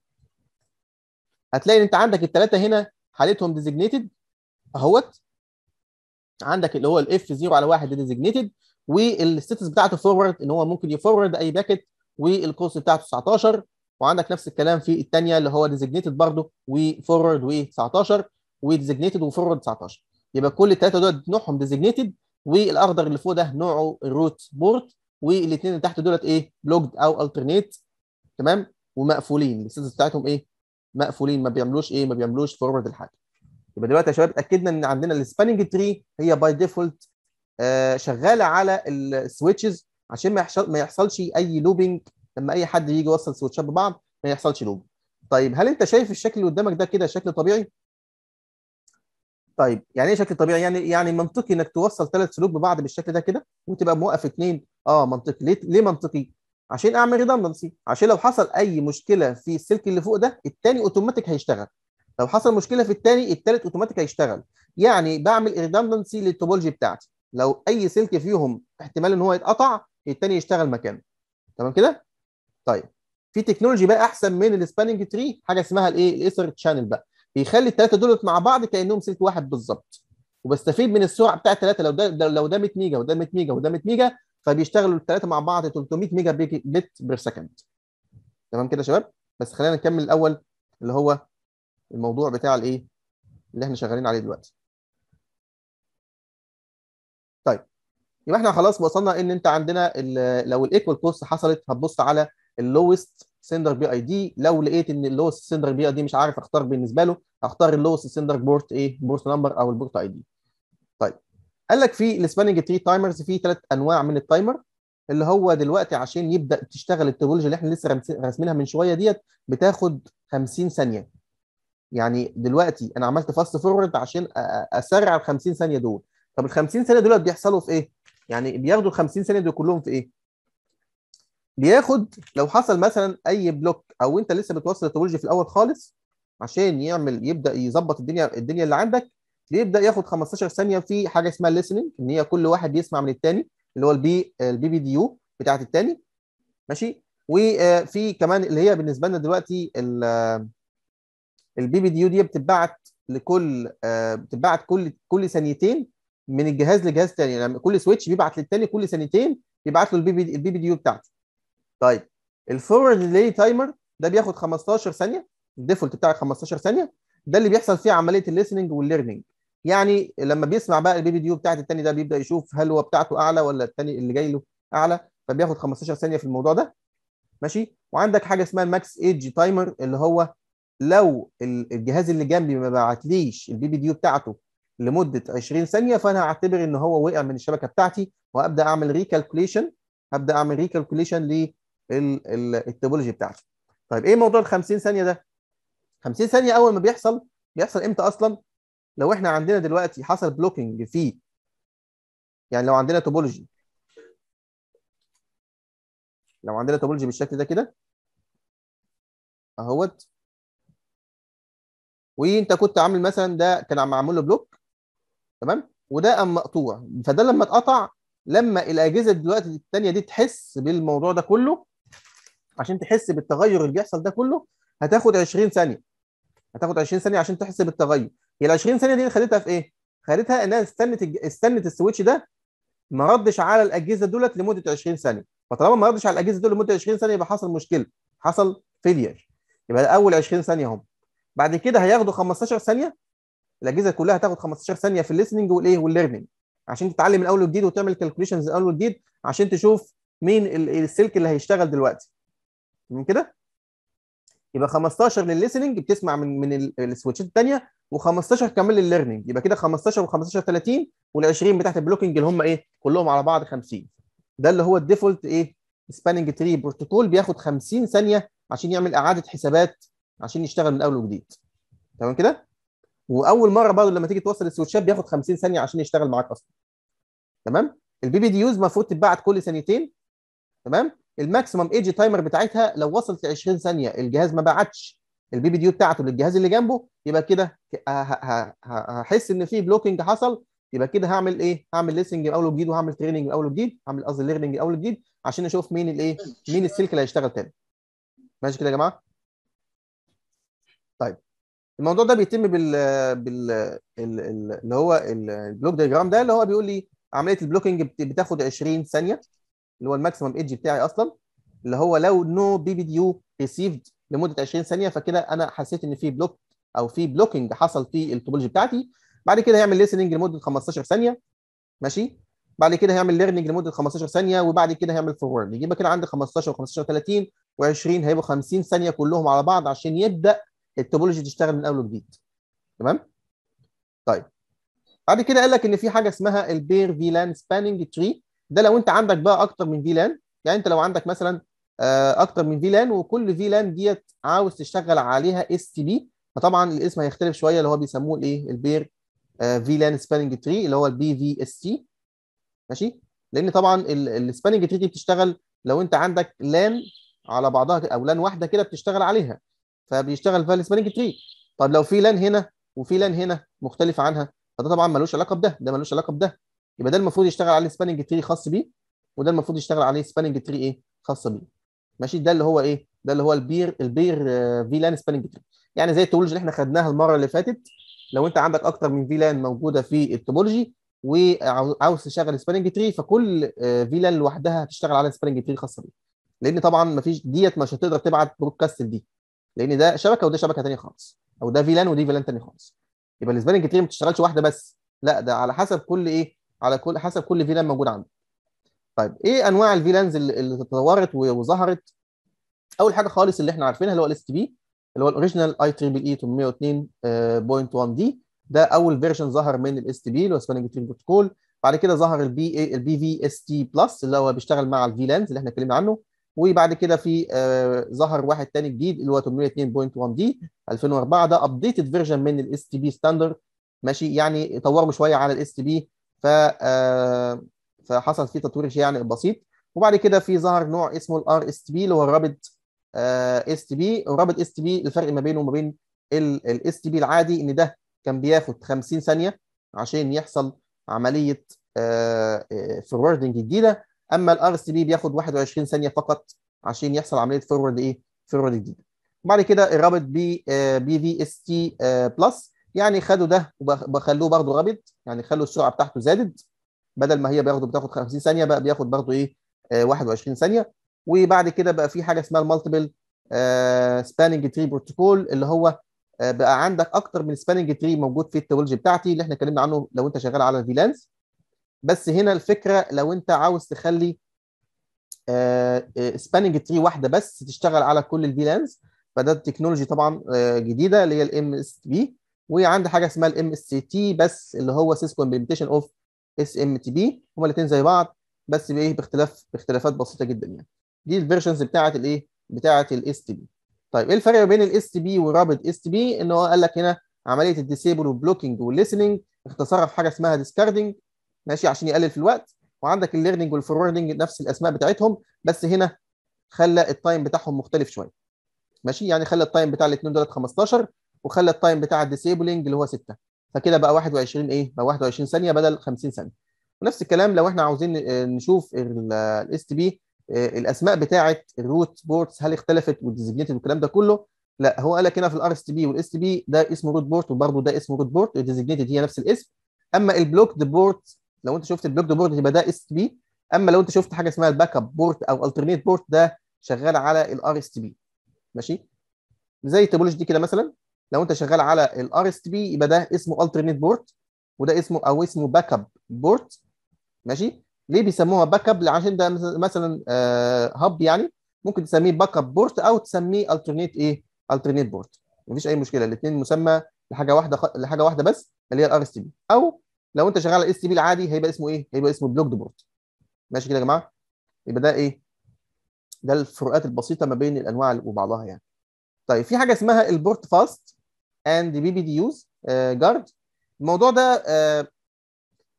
هتلاقي إن أنت عندك الثلاثه هنا حالتهم designated أهوت. عندك اللي هو ال F 0 على 1 designated وال status بتاعته forward إن هو ممكن ي forward أي packet وال cost بتاعته 19 وعندك نفس الكلام في الثانية اللي هو designated برضه و forward و19 و designated و forward 19 يبقى كل الثلاثه دول نوعهم designated والأخضر اللي فوق ده نوعه ال root port والاثنين اللي تحت دولت إيه؟ blocked أو alternate تمام؟ ومقفولين. ال status بتاعتهم إيه؟ مقفولين. ما بيعملوش إيه؟ ما بيعملوش forward لحاجه يبقى دلوقتي يا شباب اتاكدنا إن عندنا ال spanning tree هي by default شغالة على ال switches عشان ما يحصل ما يحصلش أي looping لما أي حد يجي يوصل سويتشات ببعض ما يحصلش loop طيب هل أنت شايف الشكل اللي قدامك ده كده شكل طبيعي؟ طيب يعني إيه شكل طبيعي؟ يعني يعني منطقي إنك توصل ثلاث سلوك ببعض بالشكل ده كده وتبقى موقف اثنين آه منطقي. ليه ليه منطقي؟ عشان أعمل redundancy عشان لو حصل أي مشكلة في السلك اللي فوق ده الثاني اوتوماتيك هيشتغل. لو حصل مشكلة في الثاني الثالث اوتوماتيك هيشتغل. يعني بعمل redundancy لل topology بتاعتي. لو أي سلك فيهم احتمال إن هو يتقطع الثاني يشتغل مكانه. تمام كده؟ طيب. في تكنولوجي بقى أحسن من ال spanning tree حاجة اسمها الايه ال EtherChannel بقى. بيخلي الثلاثه دول مع بعض كأنهم سلك واحد بالظبط. وبستفيد من السرعة بتاعت الثلاثه لو ده لو ده 100 ميجا وده 100 ميجا وده 100 ميجا فبيشتغلوا الثلاثه مع بعض 300 mega bit per second تمام كده يا شباب؟ بس خلينا نكمل الأول اللي هو الموضوع بتاع الايه اللي إحنا شغالين عليه دلوقتي. يبقى إحنا خلاص وصلنا إن أنت عندنا لو ال equal cost حصلت هتبص على ال lowest sender BID لو لقيت إن ال lowest sender BID مش عارف أختار بالنسبة له هختار ال lowest sender port إيه port number أو ال port ID طيب قال لك في ال spanning tree timers في ثلاث أنواع من ال timer اللي هو دلوقتي عشان يبدأ تشتغل ال topology اللي إحنا لسه راسمينها من شوية ديت بتاخد 50 ثانية. يعني دلوقتي أنا عملت fast forward عشان أسرع ال 50 ثانية دول. طب ال 50 ثانية دول بيحصلوا في إيه؟ يعني بياخدوا ال 50 ثانية دول كلهم في إيه؟ بياخد لو حصل مثلا أي block أو أنت لسه بتوصل ال topology في الأول خالص عشان يعمل يبدأ يظبط الدنيا الدنيا اللي عندك بيبدأ ياخد 15 ثانية في حاجة اسمها listening إن هي كل واحد بيسمع من الثاني اللي هو ال B ال BPDU بتاعت الثاني ماشي وفي كمان اللي هي بالنسبة لنا دلوقتي ال BPDU دي بتتبعت لكل بتتبعت كل كل ثانيتين من الجهاز لجهاز ثاني يعني كل switch بيبعت للثاني كل ثانيتين بيبعت له ال BP ال BPDU بتاعته. طيب ال forward delay timer ده بياخد 15 ثانية. ال default بتاعك 15 ثانية. ده اللي بيحصل فيه عملية ال listening وال learning يعني لما بيسمع بقى ال BPDU بتاعت الثاني ده بيبدأ يشوف هل هو بتاعته أعلى ولا الثاني اللي جاي له أعلى فبياخد 15 ثانية في الموضوع ده. ماشي؟ وعندك حاجة اسمها ال max age timer اللي هو لو الجهاز اللي جنبي ما بعتليش ال BPDU بتاعته لمدة 20 ثانية فأنا هعتبر إن هو وقع من الشبكة بتاعتي وأبدأ أعمل recalculation هبدا أعمل recalculation لل topology بتاعتي. طيب إيه موضوع ال 50 ثانية ده؟ 50 ثانية أول ما بيحصل بيحصل إمتى أصلا؟ لو إحنا عندنا دلوقتي حصل blocking في يعني لو عندنا topology. لو عندنا topology بالشكل ده كده. أهوت. وأنت كنت عامل مثلا ده كان معمول له block تمام؟ وده قام مقطوع. فده لما اتقطع لما الأجهزة دلوقتي الثانية دي تحس بالموضوع ده كله عشان تحس بالتغير اللي بيحصل ده كله هتاخد 20 ثانية. هتاخد 20 ثانية عشان تحس بالتغير. هي ال 20 ثانية دي خدتها في إيه؟ خدتها إنها استنت استنت ال switch ده ما ردش على الأجهزة دولت لمدة 20 ثانية. فطالما ما ردش على الأجهزة دول لمدة 20 ثانية يبقى حصل مشكلة. حصل failure يبقى أول 20 ثانية اهم بعد كده هياخدوا 15 ثانية الأجهزة كلها هتاخد 15 ثانية في ال listening والإيه وال learning عشان تتعلم من اول وجديد وتعمل calculations من اول وجديد عشان تشوف مين ال- السلك اللي هيشتغل دلوقتي. من كده؟ يبقى 15 للل listening بتسمع من من ال- السويتشات الثانية و15 كمان للل learning يبقى كده 15 و15 30 وال20 بتاعت ال blocking اللي هم إيه كلهم على بعض 50 ده اللي هو ال default إيه spanning tree protocol بياخد 50 ثانية عشان يعمل إعادة حسابات عشان يشتغل من اول وجديد تمام كده؟ وأول مرة برضه لما تيجي توصل السويتشات بياخد 50 ثانية عشان يشتغل معاك أصلا تمام ال BPDUs المفروض تتبعت كل ثانيتين تمام ال maximum age timer بتاعتها لو وصلت ل 20 ثانية الجهاز ما بعتش ال BPDU بتاعته للجهاز اللي جنبه يبقى كده هحس إن في blocking حصل يبقى كده هعمل إيه؟ هعمل listening أول وجديد وهعمل training أول وجديد هعمل قصدي learning أول وجديد عشان أشوف مين الإيه؟ مين السلك اللي هيشتغل تاني ماشي كده يا جماعة؟ الموضوع ده بيتم بال بال ال- ال- اللي هو ال- ال block diagram ده اللي هو بيقول لي عملية ال blocking بت- بتاخد 20 ثانية اللي هو ال maximum age بتاعي أصلا اللي هو لو no BPDU received لمدة 20 ثانية فكده أنا حسيت إن في block أو في blocking حصل في ال topology بتاعتي. بعد كده هيعمل listening لمدة 15 ثانية ماشي؟ بعد كده هيعمل learning لمدة 15 ثانية وبعد كده هيعمل forward يبقى كده عندي 15 و15 30 و20 هيبقوا 50 ثانية كلهم على بعض عشان يبدأ ال topology تشتغل من أول وجديد. تمام؟ طيب. بعد كده قال لك إن في حاجة اسمها ال per VLAN spanning tree ده لو أنت عندك بقى أكتر من VLAN يعني أنت لو عندك مثلا آه، أكتر من VLAN وكل VLAN ديت عاوز تشتغل عليها STP فطبعا الاسم هيختلف شوية اللي هو بيسموه الايه ال per VLAN spanning tree اللي هو ال PVST ماشي؟ لأن طبعا ال spanning tree دي بتشتغل لو أنت عندك LAN على بعضها أو LAN واحدة كده بتشتغل عليها. فبيشتغل فيها ال spanning tree طب لو في LAN هنا وفي LAN هنا مختلفه عنها فده طبعا ملوش علاقة بده ده ملوش علاقة بده. يبقى ده المفروض يشتغل عليه spanning tree خاص بيه وده المفروض يشتغل عليه spanning tree إيه؟ خاص بيه. ماشي؟ ده اللي هو إيه؟ ده اللي هو ال per ال per VLAN spanning tree يعني زي ال topology اللي إحنا خدناها المرة اللي فاتت لو أنت عندك أكتر من VLAN موجودة في ال topology وعاوز تشغل spanning tree فكل آه، VLAN لوحدها هتشتغل على spanning tree خاصه بيه لأن طبعا مفيش ديت مش هتقدر تبعت broadcast دي. لأن ده شبكه وده شبكه ثانية خالص أو ده VLAN ودي VLAN ثانية خالص. يبقى ال spanning tree ما بتشتغلش واحدة بس لا ده على حسب كل إيه على كل حسب كل VLAN موجود عندك. طيب إيه انواع ال versions اللي تطورت وظهرت؟ أول حاجة خالص اللي إحنا عارفينها اللي هو ال STP اللي هو ال original IEEE 802.1D. ده أول version ظهر من ال STP اللي هو tree protocol بعد كده ظهر ال P ال PVST plus اللي هو بيشتغل مع ال VLANs اللي إحنا اتكلمنا عنه. وبعد كده في آه ظهر واحد تاني جديد اللي هو 802.1D 2004 ده updated version من ال STP standard ماشي؟ يعني طوروا شوية على ال STP ف آه فحصل فيه تطوير يعني بسيط. وبعد كده في ظهر نوع اسمه ال RSTP اللي هو ال rapid STP ال rapid STP الفرق ما بينه وما بين ال STP العادي إن ده كان بياخد 50 ثانية عشان يحصل عملية forwarding جديدة. أما ال RSTP بياخد 21 ثانية فقط عشان يحصل عملية forward إيه؟ forward جديدة. بعد كده ال rapid P PVST plus يعني خدوا ده وبخلوه برضه rapid. يعني خلوا السرعة بتاعته زادت. بدل ما هي بياخده بتاخد 50 ثانية بقى بياخد برضه إيه؟ آه 21 ثانية. وبعد كده بقى في حاجة اسمها ال multiple spanning tree protocol اللي هو آه بقى عندك أكتر من spanning tree موجود في ال topology بتاعتي اللي إحنا اتكلمنا عنه لو أنت شغال على ال VLANs بس هنا الفكرة لو انت عاوز تخلي spanning tree واحدة بس تشتغل على كل ال VLANs فده التكنولوجي طبعا آه جديدة اللي هي ال MSP وعندي حاجة اسمها ال MST بس اللي هو Cisco implementation of SMTP هما الاثنين زي بعض بس بإيه؟ باختلاف باختلافات بسيطة جدا يعني. دي ال versions بتاعة الايه بتاعة ال STP طيب إيه الفرق بين ال STP و rapid STP إن هو قال لك هنا عملية ال disable وال blocking وال listening اختصارها في حاجة اسمها discarding ماشي عشان يقلل في الوقت. وعندك ال learning وال forwarding نفس الأسماء بتاعتهم بس هنا خلى ال time بتاعهم مختلف شوية. ماشي؟ يعني خلى ال time بتاع الاثنين دولت 15 وخلى ال time بتاع ال disabling اللي هو 6 فكده بقى 21 إيه؟ بقى 21 ثانية بدل 50 ثانية. ونفس الكلام لو إحنا عاوزين نشوف ال STP الأسماء بتاعه ال root ports هل اختلفت وال designated والكلام ده كله؟ لا هو قال لك هنا في ال RSTP وال STP ده اسمه root port وبرده ده اسمه root port ال designated هي نفس الاسم. أما ال blocked port لو انت شفت ال blocked port يبقى ده STP. أما لو انت شفت حاجة اسمها ال backup port أو alternate port ده شغال على ال RSTP ماشي؟ زي ال topology دي كده مثلا. لو انت شغال على ال RSTP يبقى ده اسمه alternate port وده اسمه أو اسمه backup port ماشي؟ ليه بيسموها backup عشان ده مثلا آه يعني. ممكن تسميه backup port أو تسميه alternate إيه؟ alternate port مفيش أي مشكلة. الاثنين مسمى لحاجة واحدة. لحاجة واحدة بس اللي هي ال RSTP أو لو انت شغال على ال STP العادي هيبقى اسمه إيه؟ هيبقى اسمه blocked port ماشي كده يا جماعة؟ يبقى ده إيه؟ ده الفروقات البسيطة ما بين الأنواع وبعضها يعني. طيب في حاجة اسمها ال port fast and BPDUs guard الموضوع ده آه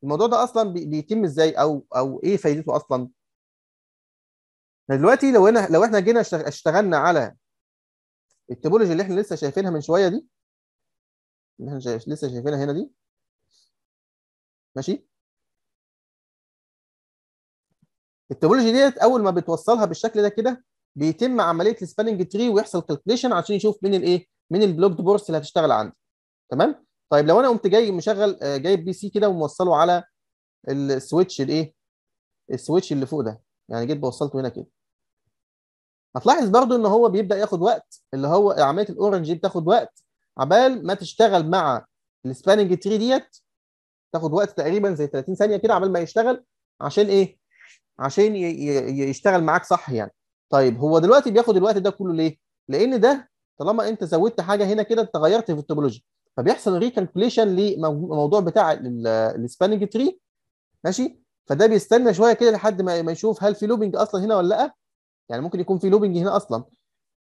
الموضوع ده أصلا بيتم إزاي؟ أو أو إيه فايدته أصلا؟ دلوقتي لو أنا لو إحنا جينا اشتغلنا على ال topology اللي إحنا لسه شايفينها من شوية دي اللي إحنا لسه شايفينها هنا دي ماشي؟ ال topology ديت أول ما بتوصلها بالشكل ده كده بيتم عملية ال spanning tree ويحصل calculation عشان يشوف مين الايه مين ال blocked ports اللي هتشتغل عندي. تمام؟ طيب لو أنا قمت جاي مشغل جايب PC كده وموصله على ال switch الايه ال switch اللي فوق ده. يعني جيت بوصلته هنا كده. هتلاحظ برضو إن هو بيبدأ ياخد وقت اللي هو عملية ال orange دي بتاخد وقت عبال ما تشتغل مع ال spanning tree ديت تاخد وقت تقريبا زي 30 ثانية كده عبال ما يشتغل عشان إيه؟ عشان يشتغل معاك صح يعني. طيب هو دلوقتي بياخد الوقت ده كله ليه؟ لأن ده طالما أنت زودت حاجة هنا كده أنت غيرت في ال topology. فبيحصل recalculation للموضوع بتاع ال spanning tree ماشي؟ فده بيستنى شوية كده لحد ما يشوف هل في looping أصلا هنا ولا لأ. يعني ممكن يكون في looping هنا أصلا.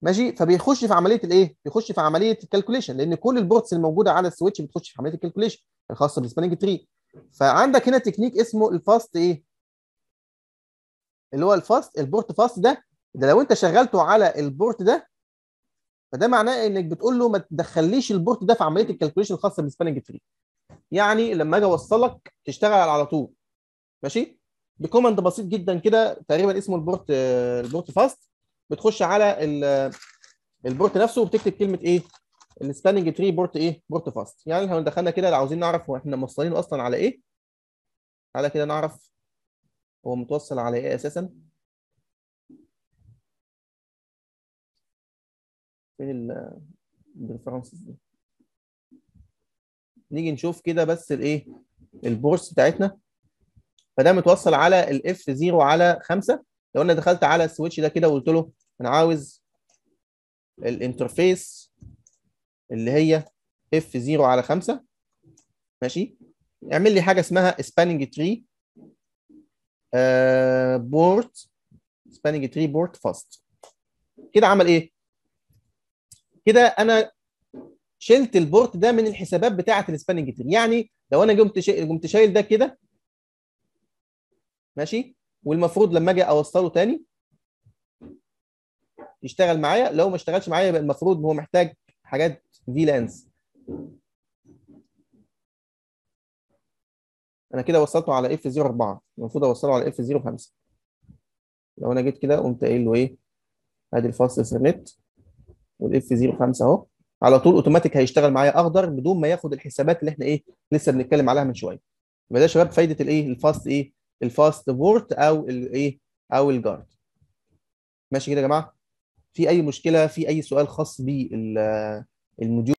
ماشي؟ فبيخش في عملية الإيه؟ بيخش في عملية ال calculation لأن كل ال ports الموجوده على ال switch بتخش في عملية ال calculation الخاصة بال spanning tree فعندك هنا تكنيك اسمه ال fast إيه؟ اللي هو ال fast ال port fast ده ده لو أنت شغلته على ال port ده فده معناه إنك بتقول له ما تدخليش ال port ده في عملية ال calculation الخاصة بال spanning tree يعني لما أجي أوصلك تشتغل على طول. ماشي؟ ب command بسيط جدا كده تقريبا اسمه ال port ال port fast بتخش على ال port نفسه وبتكتب كلمة إيه؟ ال spanning tree port إيه؟ port fast يعني لو دخلنا كده لو عاوزين نعرف هو إحنا موصلينه أصلا على إيه؟ على كده نعرف هو متوصل على إيه أساسا. فين ال references دي؟ نيجي نشوف كده بس الإيه؟ ال ports بتاعتنا. فده متوصل على ال F 0 على 5 لو أنا دخلت على ال switch ده كده وقلت له أنا عاوز ال interface اللي هي F 0 على 5 ماشي؟ اعمل لي حاجة اسمها spanning tree port spanning tree port fast كده عمل إيه؟ كده أنا شلت ال port ده من الحسابات بتاعة ال spanning tree يعني لو أنا قمت. قمت شايل ده كده ماشي؟ والمفروض لما أجي أوصله تاني يشتغل معايا. لو ما اشتغلش معايا يبقى المفروض إن هو محتاج حاجات VLANs أنا كده وصلته على F 04 المفروض أوصله على F 05 لو أنا جيت كده قمت قايل له إيه؟ أدي ال fast ethernet وال F 05 أهو. على طول أوتوماتيك هيشتغل معايا اخضر بدون ما ياخد الحسابات اللي إحنا إيه؟ لسه بنتكلم عليها من شوية. يبقى ده يا شباب فايدة الإيه؟ ال fast إيه؟ ال fast port أو الايه أو ال guard ماشي كده يا جماعة؟ في أي مشكلة في أي سؤال خاص بال module